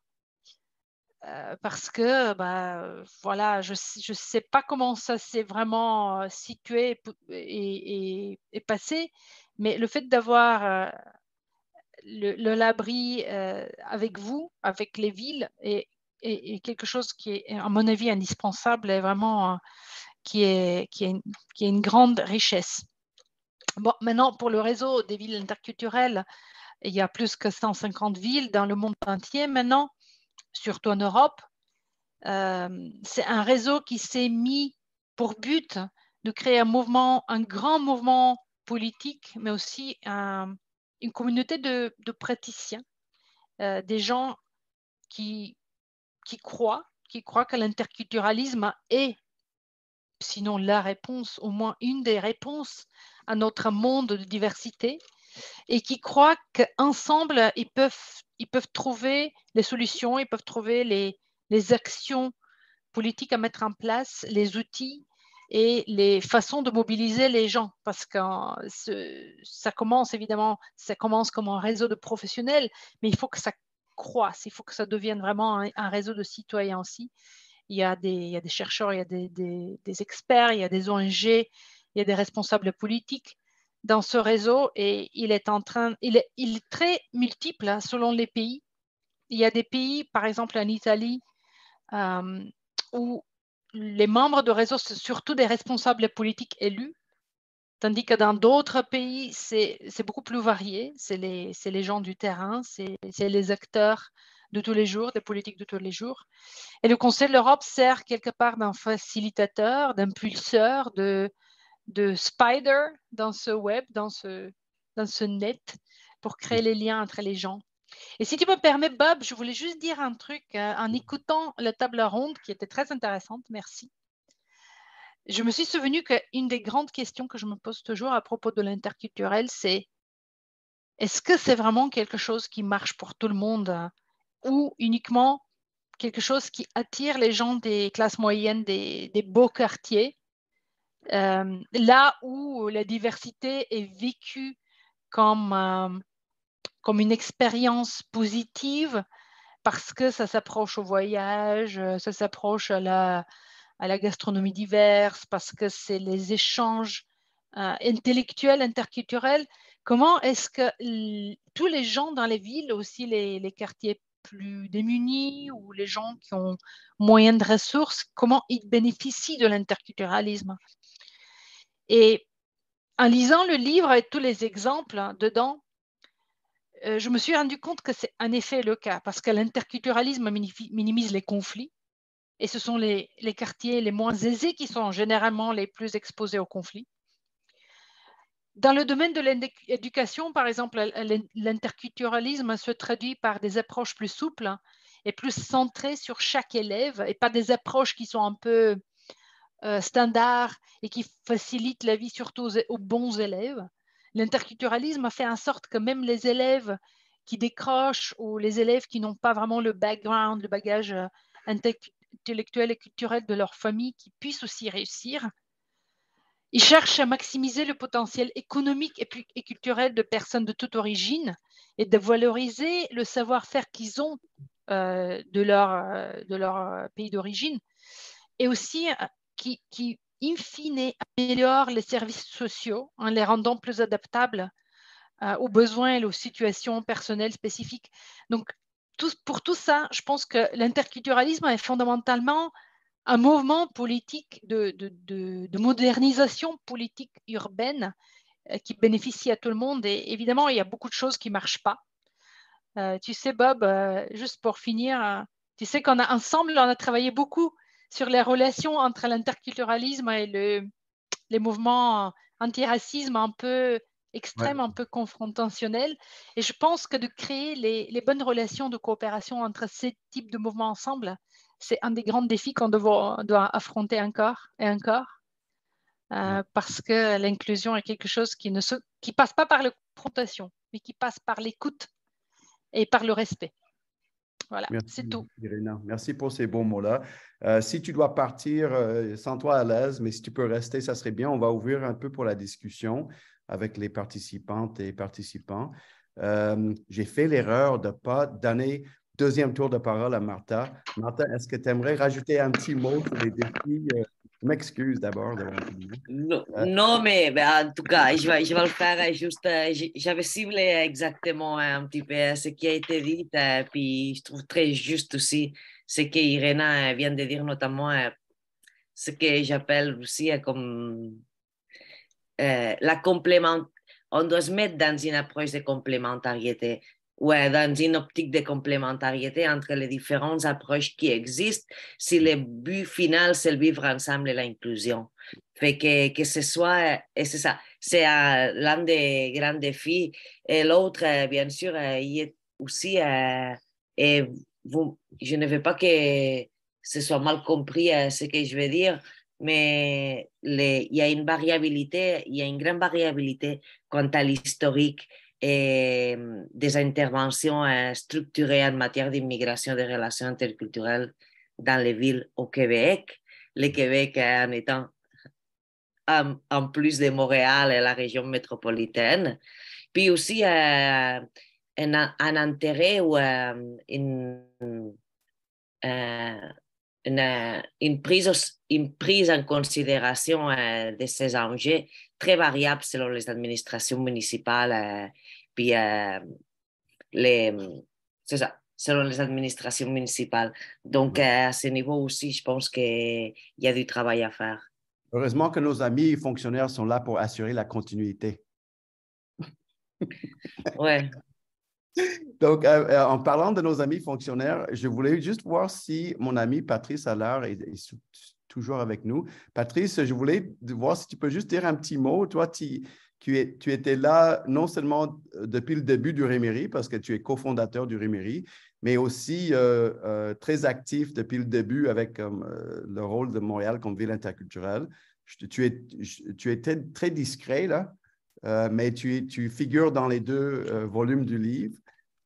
Euh, parce que bah, voilà, je ne sais pas comment ça s'est vraiment euh, situé et, passé, mais le fait d'avoir euh, le, labri euh, avec vous, avec les villes, est, quelque chose qui est, à mon avis, indispensable et vraiment euh, qui est une grande richesse. Bon, maintenant, pour le réseau des villes interculturelles, il y a plus que 150 villes dans le monde entier maintenant, surtout en Europe. c'est un réseau qui s'est mis pour but de créer un mouvement, un grand mouvement politique, mais aussi une communauté de, praticiens, des gens qui, qui croient, qui croient que l'interculturalisme est, sinon la réponse, au moins une des réponses à notre monde de diversité, et qui croient qu'ensemble, ils peuvent, ils peuvent trouver les solutions, ils peuvent trouver les, les actions politiques à mettre en place, les outils et les façons de mobiliser les gens, parce que ça commence évidemment, ça commence comme un réseau de professionnels, mais il faut que ça croisse, il faut que ça devienne vraiment un, réseau de citoyens aussi. Il y, a des, il y a des chercheurs, il y a des, des, experts, il y a des ONG, il y a des responsables politiques dans ce réseau et il est très multiple hein, selon les pays. Il y a des pays, par exemple en Italie, euh, où les membres de réseau sont surtout des responsables politiques élus, tandis que dans d'autres pays, c'est beaucoup plus varié. C'est les, gens du terrain, c'est les acteurs de tous les jours, des politiques de tous les jours. Et le Conseil de l'Europe sert quelque part d'un facilitateur, d'impulseur, de, de spider dans ce web, dans ce, dans ce net, pour créer les liens entre les gens. Et si tu me permets, Bob, je voulais juste dire un truc euh, en écoutant la table ronde qui était très intéressante. Merci. Je me suis souvenu qu'une des grandes questions que je me pose toujours à propos de l'interculturel, c'est est-ce que c'est vraiment quelque chose qui marche pour tout le monde euh, ou uniquement quelque chose qui attire les gens des classes moyennes, des, beaux quartiers, euh, là où la diversité est vécue comme comme une expérience positive parce que ça s'approche au voyage, euh, ça s'approche à la, gastronomie diverse, parce que c'est les échanges euh, intellectuels, interculturels. Comment est-ce que tous les gens dans les villes, aussi les, les, quartiers plus démunis ou les gens qui ont moyen de ressources, comment ils bénéficient de l'interculturalisme? Et en lisant le livre et tous les exemples hein, dedans, euh, je me suis rendu compte que c'est en effet le cas, parce que l'interculturalisme minimise les conflits, et ce sont les, quartiers les moins aisés qui sont généralement les plus exposés aux conflits. Dans le domaine de l'éducation, par exemple, l'interculturalisme se traduit par des approches plus souples et plus centrées sur chaque élève, et pas des approches qui sont un peu euh, standards et qui facilitent la vie surtout aux bons élèves l'interculturalisme a fait en sorte que même les élèves qui décrochent ou les élèves qui n'ont pas vraiment le background, le bagage euh, intellectuel et culturel de leur famille, qui puissent aussi réussir. Ils cherchent à maximiser le potentiel économique et, culturel de personnes de toute origine et de valoriser le savoir-faire qu'ils ont euh, de, leur, euh, de leur pays d'origine et aussi qui, qui in fine, améliore les services sociaux en les rendant plus adaptables euh, aux besoins et aux situations personnelles spécifiques. Donc, pour tout ça, je pense que l'interculturalisme est fondamentalement un mouvement politique de, de, modernisation politique urbaine euh, qui bénéficie à tout le monde. Et évidemment, il y a beaucoup de choses qui ne marchent pas. Euh, tu sais, Bob, juste pour finir, tu sais qu'on a ensemble, on a travaillé beaucoup sur les relations entre l'interculturalisme et le, les mouvements antiracisme un peu extrêmes, un peu confrontationnels. Et je pense que de créer les, les, bonnes relations de coopération entre ces types de mouvements ensemble, c'est un des grands défis qu'on doit, doit, affronter encore et encore. Euh, parce que l'inclusion est quelque chose qui ne se, qui passe pas par la confrontation, mais qui passe par l'écoute et par le respect. Voilà, c'est tout. Irina. Merci pour ces bons mots-là. Euh, si tu dois partir, euh, sens-toi à l'aise, mais si tu peux rester, ça serait bien. On va ouvrir un peu pour la discussion avec les participantes et participants. Euh, j'ai fait l'erreur de ne pas donner deuxième tour de parole à Martha. Martha, est-ce que tu aimerais rajouter un petit mot sur les défis je m'excuse d'abord. Non, non, mais ben, en tout cas, je vais, je vais le faire juste. Euh, j'avais ciblé exactement un petit peu ce qui a été dit, euh, puis je trouve très juste aussi ce que Irena vient de dire, notamment euh, ce que j'appelle aussi comme la complément. On doit se mettre dans une approche de complémentarité. Ouais, dans une optique de complémentarité entre les différentes approches qui existent, si le but final, c'est le vivre ensemble et l'inclusion. Fait que, que ce soit, et c'est ça, c'est euh, l'un des grands défis. Et l'autre, euh, bien sûr, euh, il est aussi, et vous, je ne veux pas que ce soit mal compris ce que je veux dire, mais il y a une variabilité, il y a une grande variabilité quant à l'historique et des interventions structurées en matière d'immigration, des relations interculturelles dans les villes au Québec. Le Québec en étant en, plus de Montréal et la région métropolitaine. Puis aussi euh, un, un, intérêt ou euh, une, euh, une, une, prise, une prise en considération de ces enjeux très variables selon les administrations municipales. Puis les, c'est ça, selon les administrations municipales. Donc, à ce niveau aussi, je pense qu'il y a du travail à faire. Heureusement que nos amis fonctionnaires sont là pour assurer la continuité. Ouais. Donc, euh, euh, en parlant de nos amis fonctionnaires, je voulais juste voir si mon ami Patrice Allard est, est, toujours avec nous. Patrice, je voulais voir si tu peux juste dire un petit mot. Toi, tu, tu, étais là non seulement euh, depuis le début du Réméry, parce que tu es cofondateur du Réméry, mais aussi euh, euh, très actif depuis le début avec le rôle de Montréal comme ville interculturelle. tu, es, étais très discret là, mais tu, tu, figures dans les deux volumes du livre.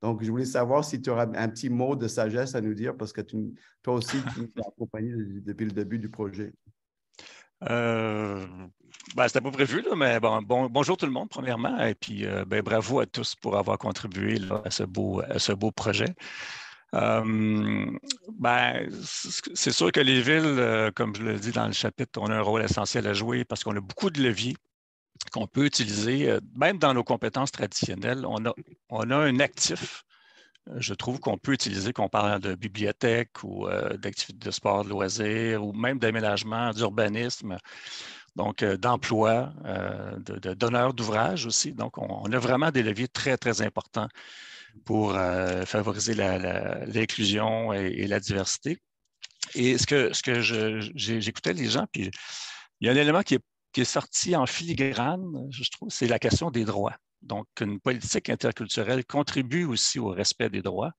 Donc, je voulais savoir si tu auras un petit mot de sagesse à nous dire, parce que toi aussi, tu nous as accompagné depuis le début du projet. Euh, ben, C'était pas prévu, là, mais bon, bonjour tout le monde, premièrement, et puis euh, ben, bravo à tous pour avoir contribué à, ce beau, à ce beau projet. Euh, ben, c'est sûr que les villes, comme je le dis dans le chapitre, ont un rôle essentiel à jouer parce qu'on a beaucoup de leviers qu'on peut utiliser, même dans nos compétences traditionnelles. On a, on a un actif je trouve qu'on peut utiliser, qu'on parle de bibliothèque ou euh, d'activités de sport, de loisirs, ou même d'aménagement, d'urbanisme, donc euh, d'emploi, euh, de, donneurs d'ouvrages aussi. Donc, on, a vraiment des leviers très, très importants pour favoriser l'inclusion et, la diversité. Et ce que, ce que j'écoutais les gens, puis il y a un élément qui est, qui est sorti en filigrane, je trouve, c'est la question des droits. Donc, une politique interculturelle contribue aussi au respect des droits.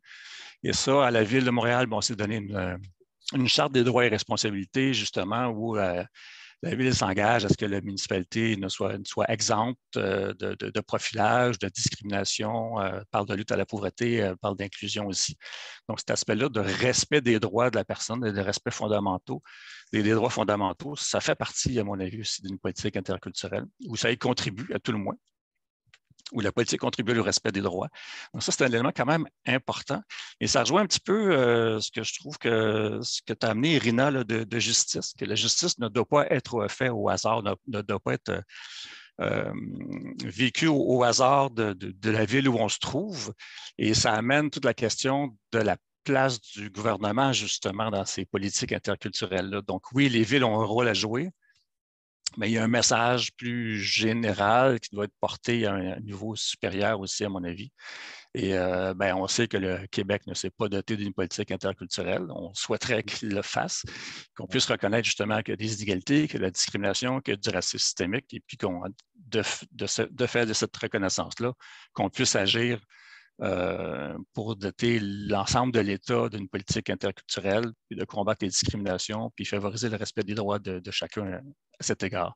Et ça, à la Ville de Montréal, bon, on s'est donné une, charte des droits et responsabilités, justement, où euh, la Ville s'engage à ce que la municipalité ne soit, exempte euh, de, profilage, de discrimination, euh, parle de lutte à la pauvreté, parle d'inclusion aussi. Donc, cet aspect-là de respect des droits de la personne et des respects fondamentaux, des, des, droits fondamentaux, ça fait partie, à mon avis, aussi d'une politique interculturelle, où ça y contribue, à tout le moins où la politique contribue au respect des droits. Donc, ça, c'est un élément quand même important. Et ça rejoint un petit peu euh, ce que je trouve que ce que tu as amené, Irina, de, justice, que la justice ne doit pas être faite au hasard, ne, doit pas être euh, vécue au, hasard de, la ville où on se trouve. Et ça amène toute la question de la place du gouvernement, justement, dans ces politiques interculturelles-là. Donc, oui, les villes ont un rôle à jouer, mais il y a un message plus général qui doit être porté à un niveau supérieur aussi, à mon avis. Et euh, ben, on sait que le Québec ne s'est pas doté d'une politique interculturelle. On souhaiterait qu'il le fasse, qu'on puisse reconnaître justement qu'il y a des inégalités, qu'il y a de la discrimination, qu'il y a du racisme systémique, et puis qu'on, de, de, de faire de cette reconnaissance-là, qu'on puisse agir euh, pour doter l'ensemble de l'État d'une politique interculturelle, puis de combattre les discriminations, puis favoriser le respect des droits de, chacun à cet égard.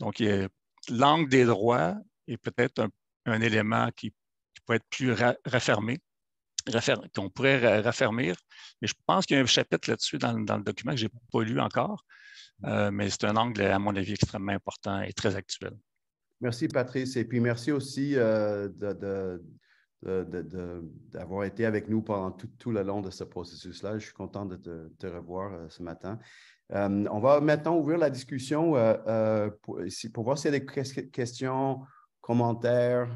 Donc, l'angle des droits est peut-être un, élément qui, peut être plus raffermé, qu'on pourrait raffermir, mais je pense qu'il y a un chapitre là-dessus dans, le document que je n'ai pas lu encore, euh, mais c'est un angle, à mon avis, extrêmement important et très actuel. Merci, Patrice. Et puis merci aussi euh, de, d'avoir été avec nous pendant tout, le long de ce processus-là. Je suis content de te, revoir euh, ce matin. Euh, on va maintenant ouvrir la discussion euh, pour, voir s'il y a des questions, commentaires,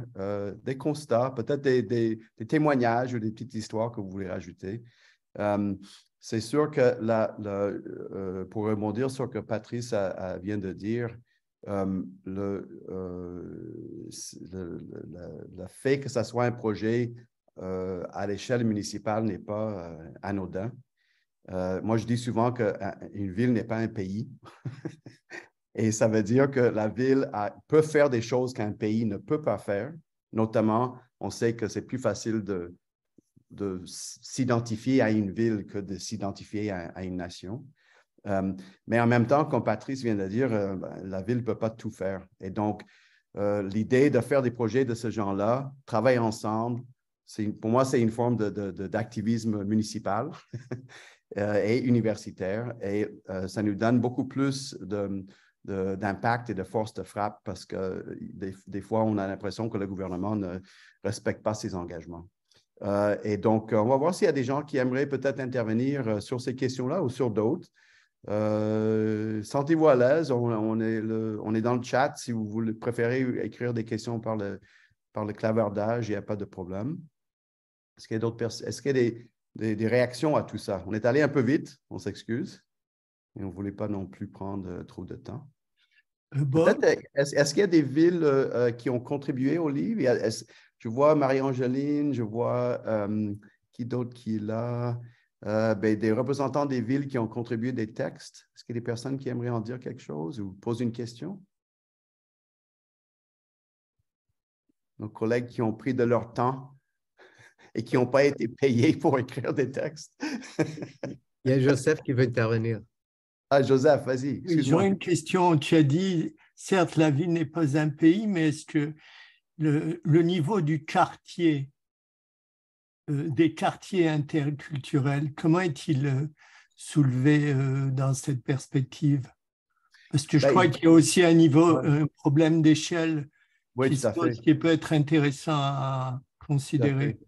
des constats, peut-être des, témoignages ou des petites histoires que vous voulez rajouter. C'est sûr que pour rebondir sur ce que Patrice vient de dire, euh, le, euh, fait que ce soit un projet à l'échelle municipale n'est pas anodin. moi, je dis souvent qu'une ville n'est pas un pays. Et ça veut dire que la ville peut faire des choses qu'un pays ne peut pas faire. Notamment, on sait que c'est plus facile de s'identifier à une ville que de s'identifier à, une nation. Euh, mais en même temps, comme Patrice vient de dire, euh, ben, la ville ne peut pas tout faire. Et donc, euh, l'idée de faire des projets de ce genre-là, travailler ensemble, pour moi, c'est une forme d'activisme municipal et universitaire. Et ça nous donne beaucoup plus d'impact et de force de frappe parce que des, fois, on a l'impression que le gouvernement ne respecte pas ses engagements. Et donc, on va voir s'il y a des gens qui aimeraient peut-être intervenir sur ces questions-là ou sur d'autres. Euh, sentez-vous à l'aise, on, est on, est dans le chat. Si vous voulez, préférez écrire des questions par le, par le clavardage, il n'y a pas de problème. Est-ce qu'il y a d'autres personnes? Est-ce qu'il y a des, des, réactions à tout ça? On est allé un peu vite, on s'excuse. Et on ne voulait pas non plus prendre trop de temps. Euh, est-ce qu'il y a des villes euh, qui ont contribué au livre? je vois Marie-Angeline, je vois euh, qui d'autre qui est là? Ben, des représentants des villes qui ont contribué des textes. Est-ce qu'il y a des personnes qui aimeraient en dire quelque chose ou poser une question? Nos collègues qui ont pris de leur temps et qui n'ont pas été payés pour écrire des textes. Il y a Joseph qui veut intervenir. Ah, Joseph, vas-y. J'aurais une question. Tu as dit, certes, la ville n'est pas un pays, mais est-ce que le, niveau du quartier, euh, des quartiers interculturels, comment est-il euh, soulevé euh, dans cette perspective? Parce que je ben, crois qu'il y a aussi un niveau, un problème d'échelle qui, qui, peut être intéressant à considérer.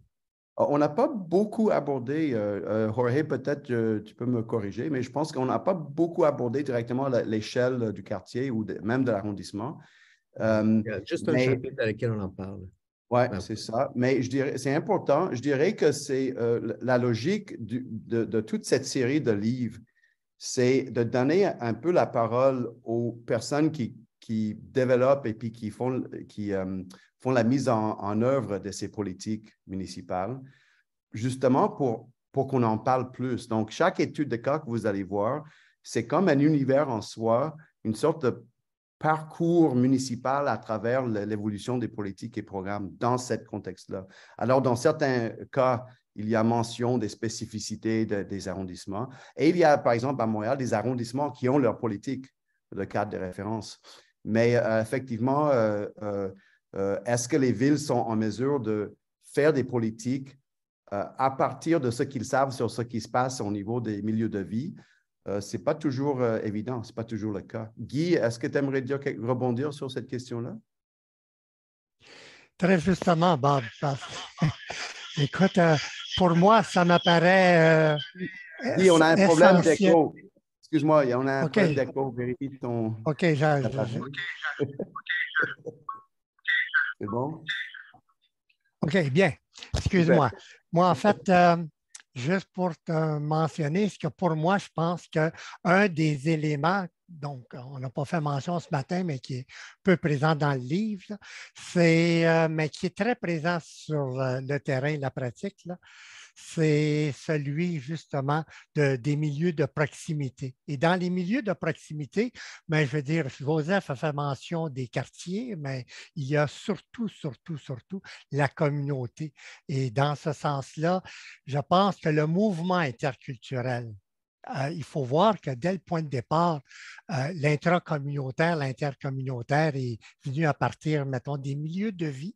On n'a pas beaucoup abordé, euh, euh, Jorge, peut-être tu peux me corriger, mais je pense qu'on n'a pas beaucoup abordé directement l'échelle du quartier ou même de l'arrondissement. Euh, juste un chapitre avec lequel on en parle. Oui, c'est ça. Mais je dirais, c'est important. Je dirais que c'est la logique de, toute cette série de livres, c'est de donner un peu la parole aux personnes qui, qui développent et puis qui font, qui, font la mise en, œuvre de ces politiques municipales, justement pour, pour qu'on en parle plus. Donc, chaque étude de cas que vous allez voir, c'est comme un univers en soi, une sorte de parcours municipal à travers l'évolution des politiques et programmes dans ce contexte-là. Alors, dans certains cas, il y a mention des spécificités des arrondissements. Et il y a, par exemple, à Montréal, des arrondissements qui ont leur politique, le cadre de référence. Mais euh, effectivement, euh, euh, est-ce que les villes sont en mesure de faire des politiques à partir de ce qu'ils savent sur ce qui se passe au niveau des milieux de vie? Euh, ce n'est pas toujours évident, ce n'est pas toujours le cas. Guy, est-ce que tu aimerais dire, rebondir sur cette question-là? Très justement, Bob. Écoute, pour moi, ça m'apparaît. Guy, on a un problème d'écho. Excuse-moi, on a un problème d'écho. Vérifie ton. OK, j'ai. C'est bon? OK, bien. Excuse-moi. Moi, en fait, euh, juste pour te mentionner, ce que pour moi, je pense qu'un des éléments, donc on n'a pas fait mention ce matin, mais qui est peu présent dans le livre, c'est, euh, mais qui est très présent sur euh, le terrain, la pratique, c'est celui justement des milieux de proximité. Et dans les milieux de proximité, mais ben, je veux dire, Joseph a fait mention des quartiers, mais il y a surtout, surtout, surtout la communauté. Et dans ce sens-là, je pense que le mouvement interculturel, euh, il faut voir que dès le point de départ, euh, l'intracommunautaire, l'intercommunautaire est venu à partir, mettons, des milieux de vie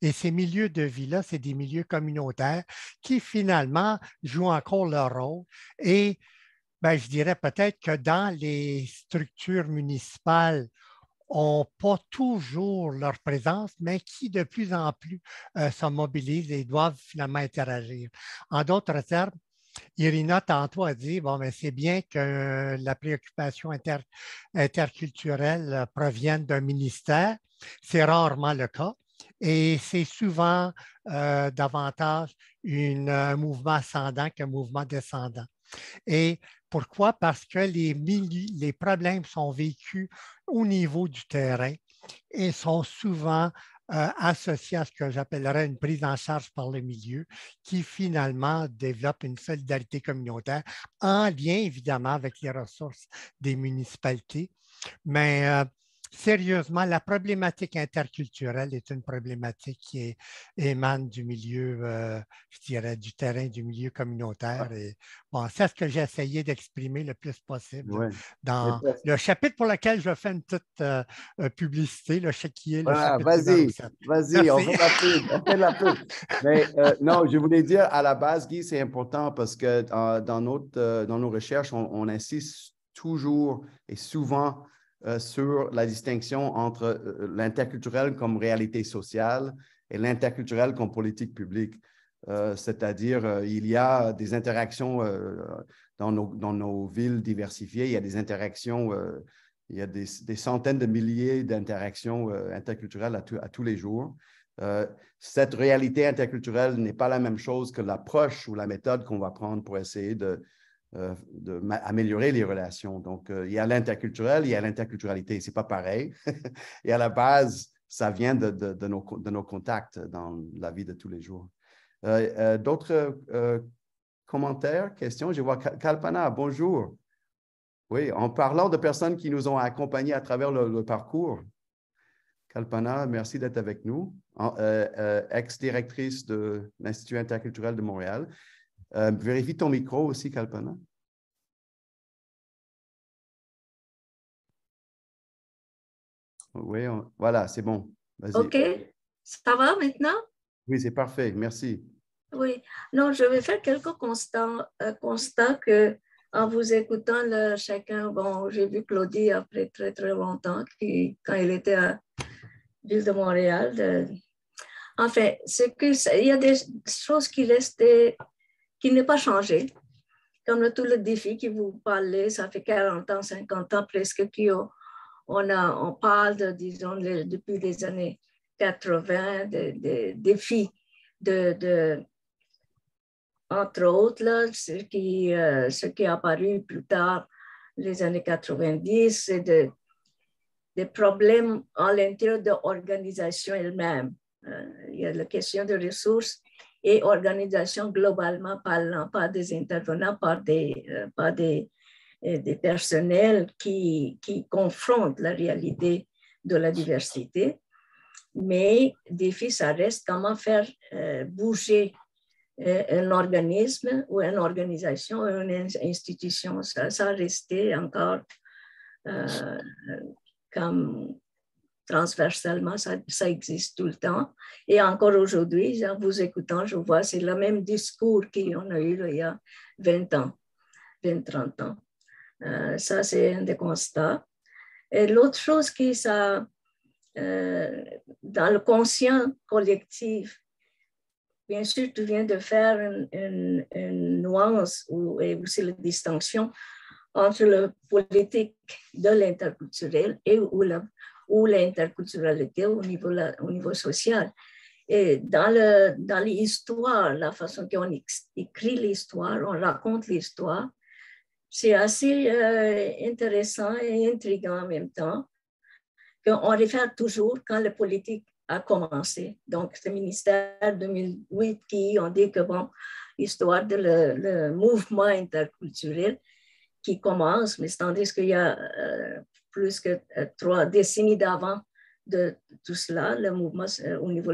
et ces milieux de vie-là, c'est des milieux communautaires qui finalement jouent encore leur rôle. Et ben, je dirais peut-être que dans les structures municipales, n'ont pas toujours leur présence, mais qui de plus en plus euh, se mobilisent et doivent finalement interagir. En d'autres termes, Irina tantôt a dit, bon, mais c'est bien que la préoccupation interculturelle provienne d'un ministère. C'est rarement le cas. Et c'est souvent euh, davantage un mouvement ascendant qu'un mouvement descendant. Et pourquoi? Parce que les problèmes sont vécus au niveau du terrain et sont souvent euh, associés à ce que j'appellerais une prise en charge par le milieu, qui finalement développe une solidarité communautaire en lien évidemment avec les ressources des municipalités. Mais euh, sérieusement, la problématique interculturelle est une problématique qui émane du milieu, euh, je dirais, du terrain, du milieu communautaire. Et bon, c'est ce que j'ai essayé d'exprimer le plus possible dans le chapitre pour lequel je fais une petite euh, euh, publicité, le chéquier. Voilà, vas-y, vas-y, on fait la pub, on fait la pub. Mais non, je voulais dire à la base, Guy, c'est important parce que dans, notre, dans nos recherches, on insiste toujours et souvent euh, sur la distinction entre euh, l'interculturel comme réalité sociale et l'interculturel comme politique publique. Euh, c'est-à-dire, il y a des interactions dans nos, villes diversifiées, il y a des interactions, il y a des, centaines de milliers d'interactions interculturelles à, tous les jours. cette réalité interculturelle n'est pas la même chose que l'approche ou la méthode qu'on va prendre pour essayer de, euh, d'améliorer les relations. Donc, euh, il y a l'interculturel, il y a l'interculturalité. Ce n'est pas pareil. Et à la base, ça vient de, de, nos, de, nos, contacts dans la vie de tous les jours. Euh, d'autres commentaires, questions? Je vois Kalpana, bonjour. Oui, en parlant de personnes qui nous ont accompagnés à travers le, parcours. Kalpana, merci d'être avec nous, ex-directrice de l'Institut interculturel de Montréal. Euh, vérifie ton micro aussi, Kalpana. Oui, voilà, c'est bon. OK. Ça va maintenant? Oui, c'est parfait. Merci. Oui. Non, je vais faire quelques constats, euh, constats que en vous écoutant là, chacun, bon, j'ai vu Claudie après très, très longtemps, qui, quand il était à Ville de Montréal. Enfin, c'est que, il y a des choses qui restaient qui n'est pas changé. Comme tout le défi qui vous parlez, ça fait 40 ans, 50 ans presque qu'on a, on parle, de, disons, depuis les années 80, des défis de, de, entre autres, là, ce, qui, euh, ce qui est apparu plus tard, les années 90, c'est de, des problèmes à l'intérieur de l'organisation elle-même. Euh, il y a la question de ressources et organisation globalement parlant, pas des intervenants, par des, euh, des, euh, des personnels qui, qui confrontent la réalité de la diversité. Mais défi, ça reste comment faire euh, bouger un organisme ou une organisation, une institution. Ça, ça resté encore comme transversalement, ça, ça, existe tout le temps. Et encore aujourd'hui, en vous écoutant, je vois, c'est le même discours qu'on a eu il y a 20 ans, 20, 30 ans. Euh, ça, c'est un des constats. Et l'autre chose qui, ça, euh, dans le conscient collectif, bien sûr, tu viens de faire une, une, nuance ou, et aussi la distinction entre le politique de l'interculturel et ou la ou l'interculturalité au niveau, au niveau social. Et dans, le, dans l'histoire, la façon qu'on écrit l'histoire, on raconte l'histoire, c'est assez euh, intéressant et intriguant en même temps qu'on réfère toujours quand la politique a commencé. Donc, ce ministère 2008 qui ont dit que, bon, l'histoire du le, mouvement interculturel qui commence, mais tandis qu'il y a euh, plus que euh, trois décennies d'avant de tout cela, le mouvement euh, au niveau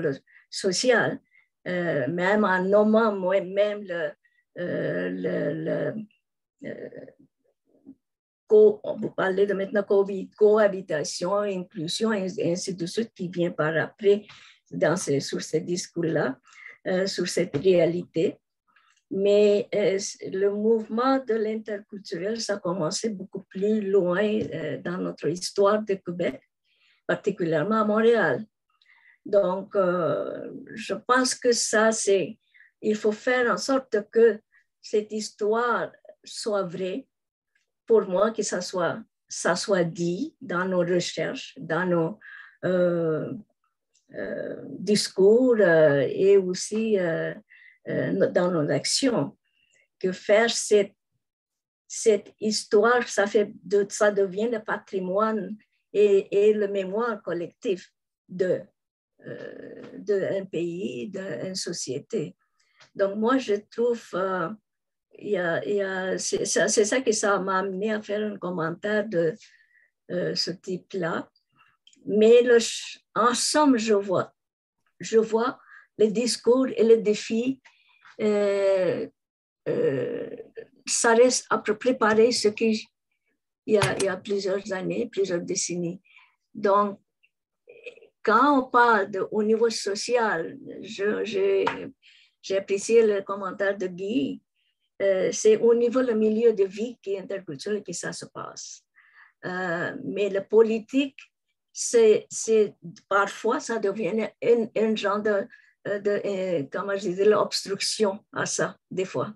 social, euh, même en nommant moi-même le, vous parlez de maintenant cohabitation, inclusion, et ainsi de suite, qui vient par après dans ces, sur ce discours-là, sur cette réalité. Mais euh, le mouvement de l'interculturel, ça a commencé beaucoup plus loin euh, dans notre histoire de Québec, particulièrement à Montréal. Donc, euh, je pense que ça, c'est, il faut faire en sorte que cette histoire soit vraie, pour moi, que ça soit, ça soit dit dans nos recherches, dans nos discours et aussi euh, dans nos actions, que faire cette cette histoire, ça, fait de, ça devient le patrimoine et, et le mémoire collectif de, euh, d'un pays, d'une société. Donc, moi, je trouve, euh, y a, c'est, ça qui ça m'a amené à faire un commentaire de euh, ce type-là. Mais le, en somme, je vois, je vois les discours et les défis. Euh, ça reste à préparer ce qui il y, a, il y a plusieurs années, plusieurs décennies. Donc, quand on parle au niveau social, j'ai apprécié le commentaire de Guy, euh, c'est au niveau du milieu de vie qui est interculturel que ça se passe. Euh, mais la politique, c'est parfois ça devient un, genre de, de, euh, comment je dis, l'obstruction à ça, des fois,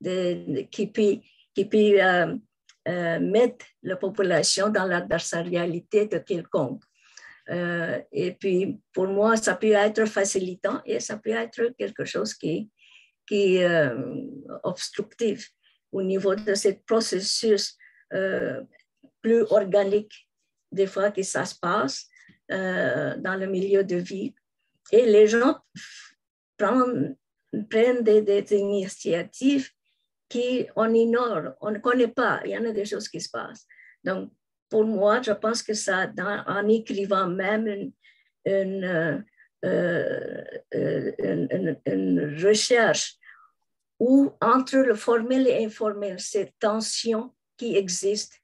de, qui peut, qui peut mettre la population dans l'adversarialité de quelconque. Euh, et puis, pour moi, ça peut être facilitant et ça peut être quelque chose qui, qui est euh, obstructif au niveau de ce processus euh, plus organique, des fois que ça se passe dans le milieu de vie. Et les gens prennent, des, initiatives qu'on ignore, on ne connaît pas. Il y en a des choses qui se passent. Donc, pour moi, je pense que ça, en écrivant même une, euh, euh, recherche où entre le formel et informel, cette tension qui existe,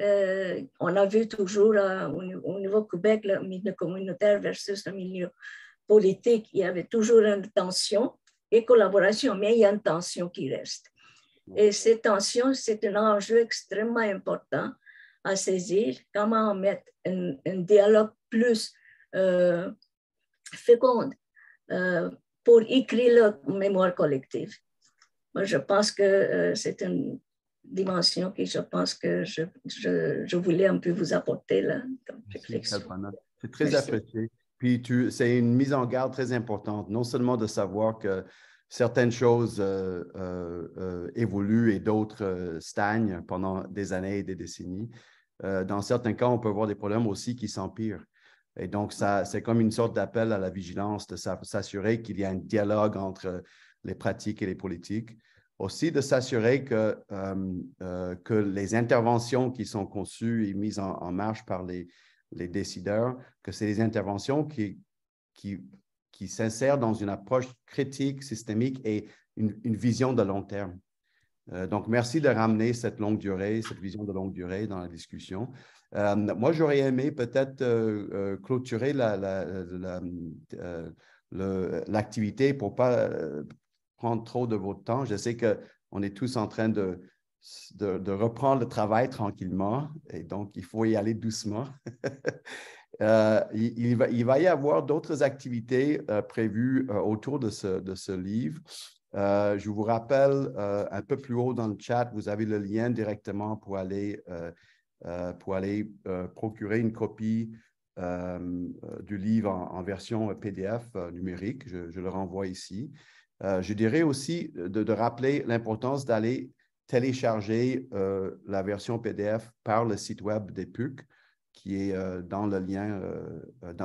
euh, on a vu toujours au, niveau Québec le milieu communautaire versus le milieu politique, il y avait toujours une tension et collaboration, mais il y a une tension qui reste. Et cette tension, c'est un enjeu extrêmement important à saisir, comment mettre un, dialogue plus euh, fécond euh, pour écrire la mémoire collective? Moi, je pense que euh, c'est une dimension que je pense que je, je, voulais un peu vous apporter là, C'est très apprécié. Puis c'est une mise en garde très importante, non seulement de savoir que certaines choses évoluent et d'autres stagnent pendant des années et des décennies, euh, dans certains cas, on peut avoir des problèmes aussi qui s'empirent. Et donc, c'est comme une sorte d'appel à la vigilance, de s'assurer qu'il y a un dialogue entre les pratiques et les politiques. Aussi, de s'assurer que, euh, euh, que les interventions qui sont conçues et mises en, marche par les, décideurs, que c'est des interventions qui, qui, qui s'insèrent dans une approche critique, systémique et une vision de long terme. Euh, donc, merci de ramener cette longue durée, cette vision de longue durée dans la discussion. Euh, moi, j'aurais aimé peut-être euh, clôturer l'activité pour ne pas prendre trop de votre temps. Je sais qu'on est tous en train de, de, reprendre le travail tranquillement et donc il faut y aller doucement. il, va, il, va, y avoir d'autres activités prévues autour de ce, de ce livre. Euh, je vous rappelle, euh, un peu plus haut dans le chat, vous avez le lien directement pour aller, euh, pour aller procurer une copie du livre en, version PDF numérique. Je, le renvoie ici. je dirais aussi de, rappeler l'importance d'aller télécharger la version PDF par le site web des PUC qui est dans le lien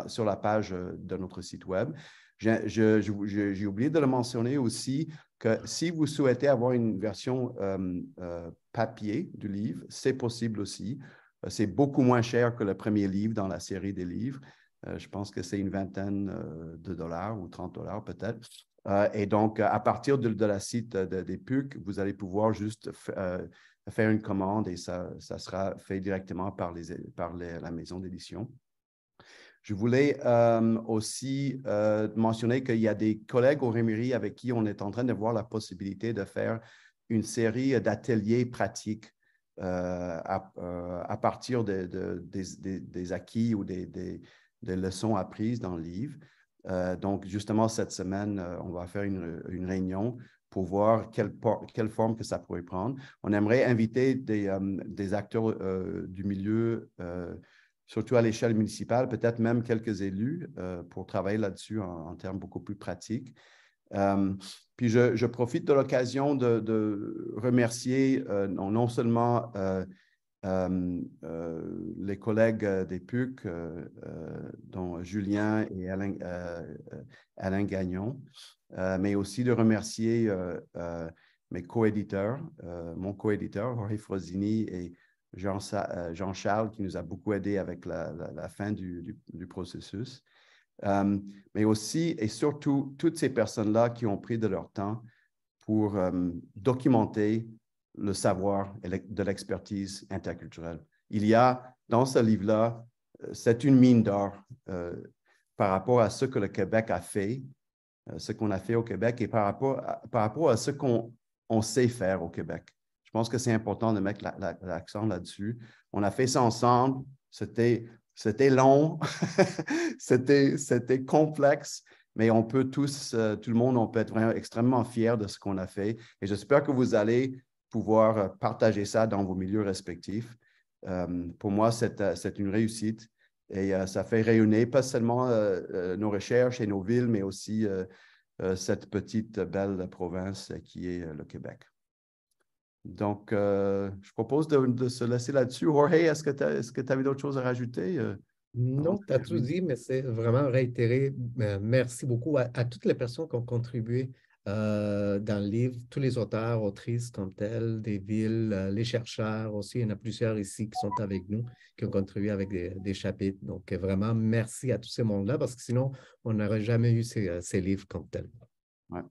sur la page de notre site web. J'ai oublié de le mentionner aussi que si vous souhaitez avoir une version euh, euh, papier du livre, c'est possible aussi. Euh, c'est beaucoup moins cher que le premier livre dans la série des livres. je pense que c'est une vingtaine de dollars ou 30 dollars peut-être. Et donc, à partir de, la site des PUC, vous allez pouvoir juste faire une commande et ça, sera fait directement par, la maison d'édition. Je voulais euh, aussi euh, mentionner qu'il y a des collègues au Rémurie avec qui on est en train de voir la possibilité de faire une série d'ateliers pratiques euh, à, partir des, acquis ou des, leçons apprises dans le livre. Donc, justement, cette semaine, on va faire une, réunion pour voir quelle, forme que ça pourrait prendre. On aimerait inviter des, acteurs du milieu surtout à l'échelle municipale, peut-être même quelques élus euh, pour travailler là-dessus en, termes beaucoup plus pratiques. puis je, profite de l'occasion de, remercier non, seulement les collègues des PUC, dont Julien et Alain, Gagnon, mais aussi de remercier mes coéditeurs, mon coéditeur, Jorge Frosini et euh, Jean-Charles, qui nous a beaucoup aidé avec la, fin du, processus. Euh, mais aussi et surtout toutes ces personnes-là qui ont pris de leur temps pour euh, documenter le savoir et de l'expertise interculturelle. Il y a dans ce livre-là, c'est une mine d'or par rapport à ce que le Québec a fait, ce qu'on a fait au Québec et par rapport à ce qu'on sait faire au Québec. Je pense que c'est important de mettre l'accent là-dessus. On a fait ça ensemble. C'était, long, c'était, complexe, mais on peut tous, euh, tout le monde, on peut être extrêmement fiers de ce qu'on a fait. Et j'espère que vous allez pouvoir euh, partager ça dans vos milieux respectifs. Euh, pour moi, c'est, c'est une réussite et ça fait rayonner pas seulement nos recherches et nos villes, mais aussi cette petite belle province qui est le Québec. Donc, euh, je propose de, se laisser là-dessus. Jorge, est-ce que tu avais d'autres choses à rajouter? Euh, non, tu as tout dit, mais c'est vraiment réitéré. Euh, merci beaucoup à, toutes les personnes qui ont contribué dans le livre, tous les auteurs, autrices comme tels, des villes, les chercheurs aussi. Il y en a plusieurs ici qui sont avec nous, qui ont contribué avec des, chapitres. Donc, vraiment, merci à tous ces mondes-là, parce que sinon, on n'aurait jamais eu ces, livres comme tels. Ouais.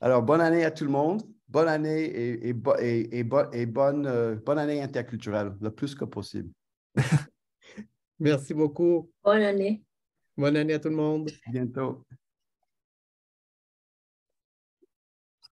Alors, bonne année à tout le monde bonne année et, et, bonne, euh, bonne année interculturelle, le plus que possible. Merci beaucoup. Bonne année. Bonne année à tout le monde. bientôt.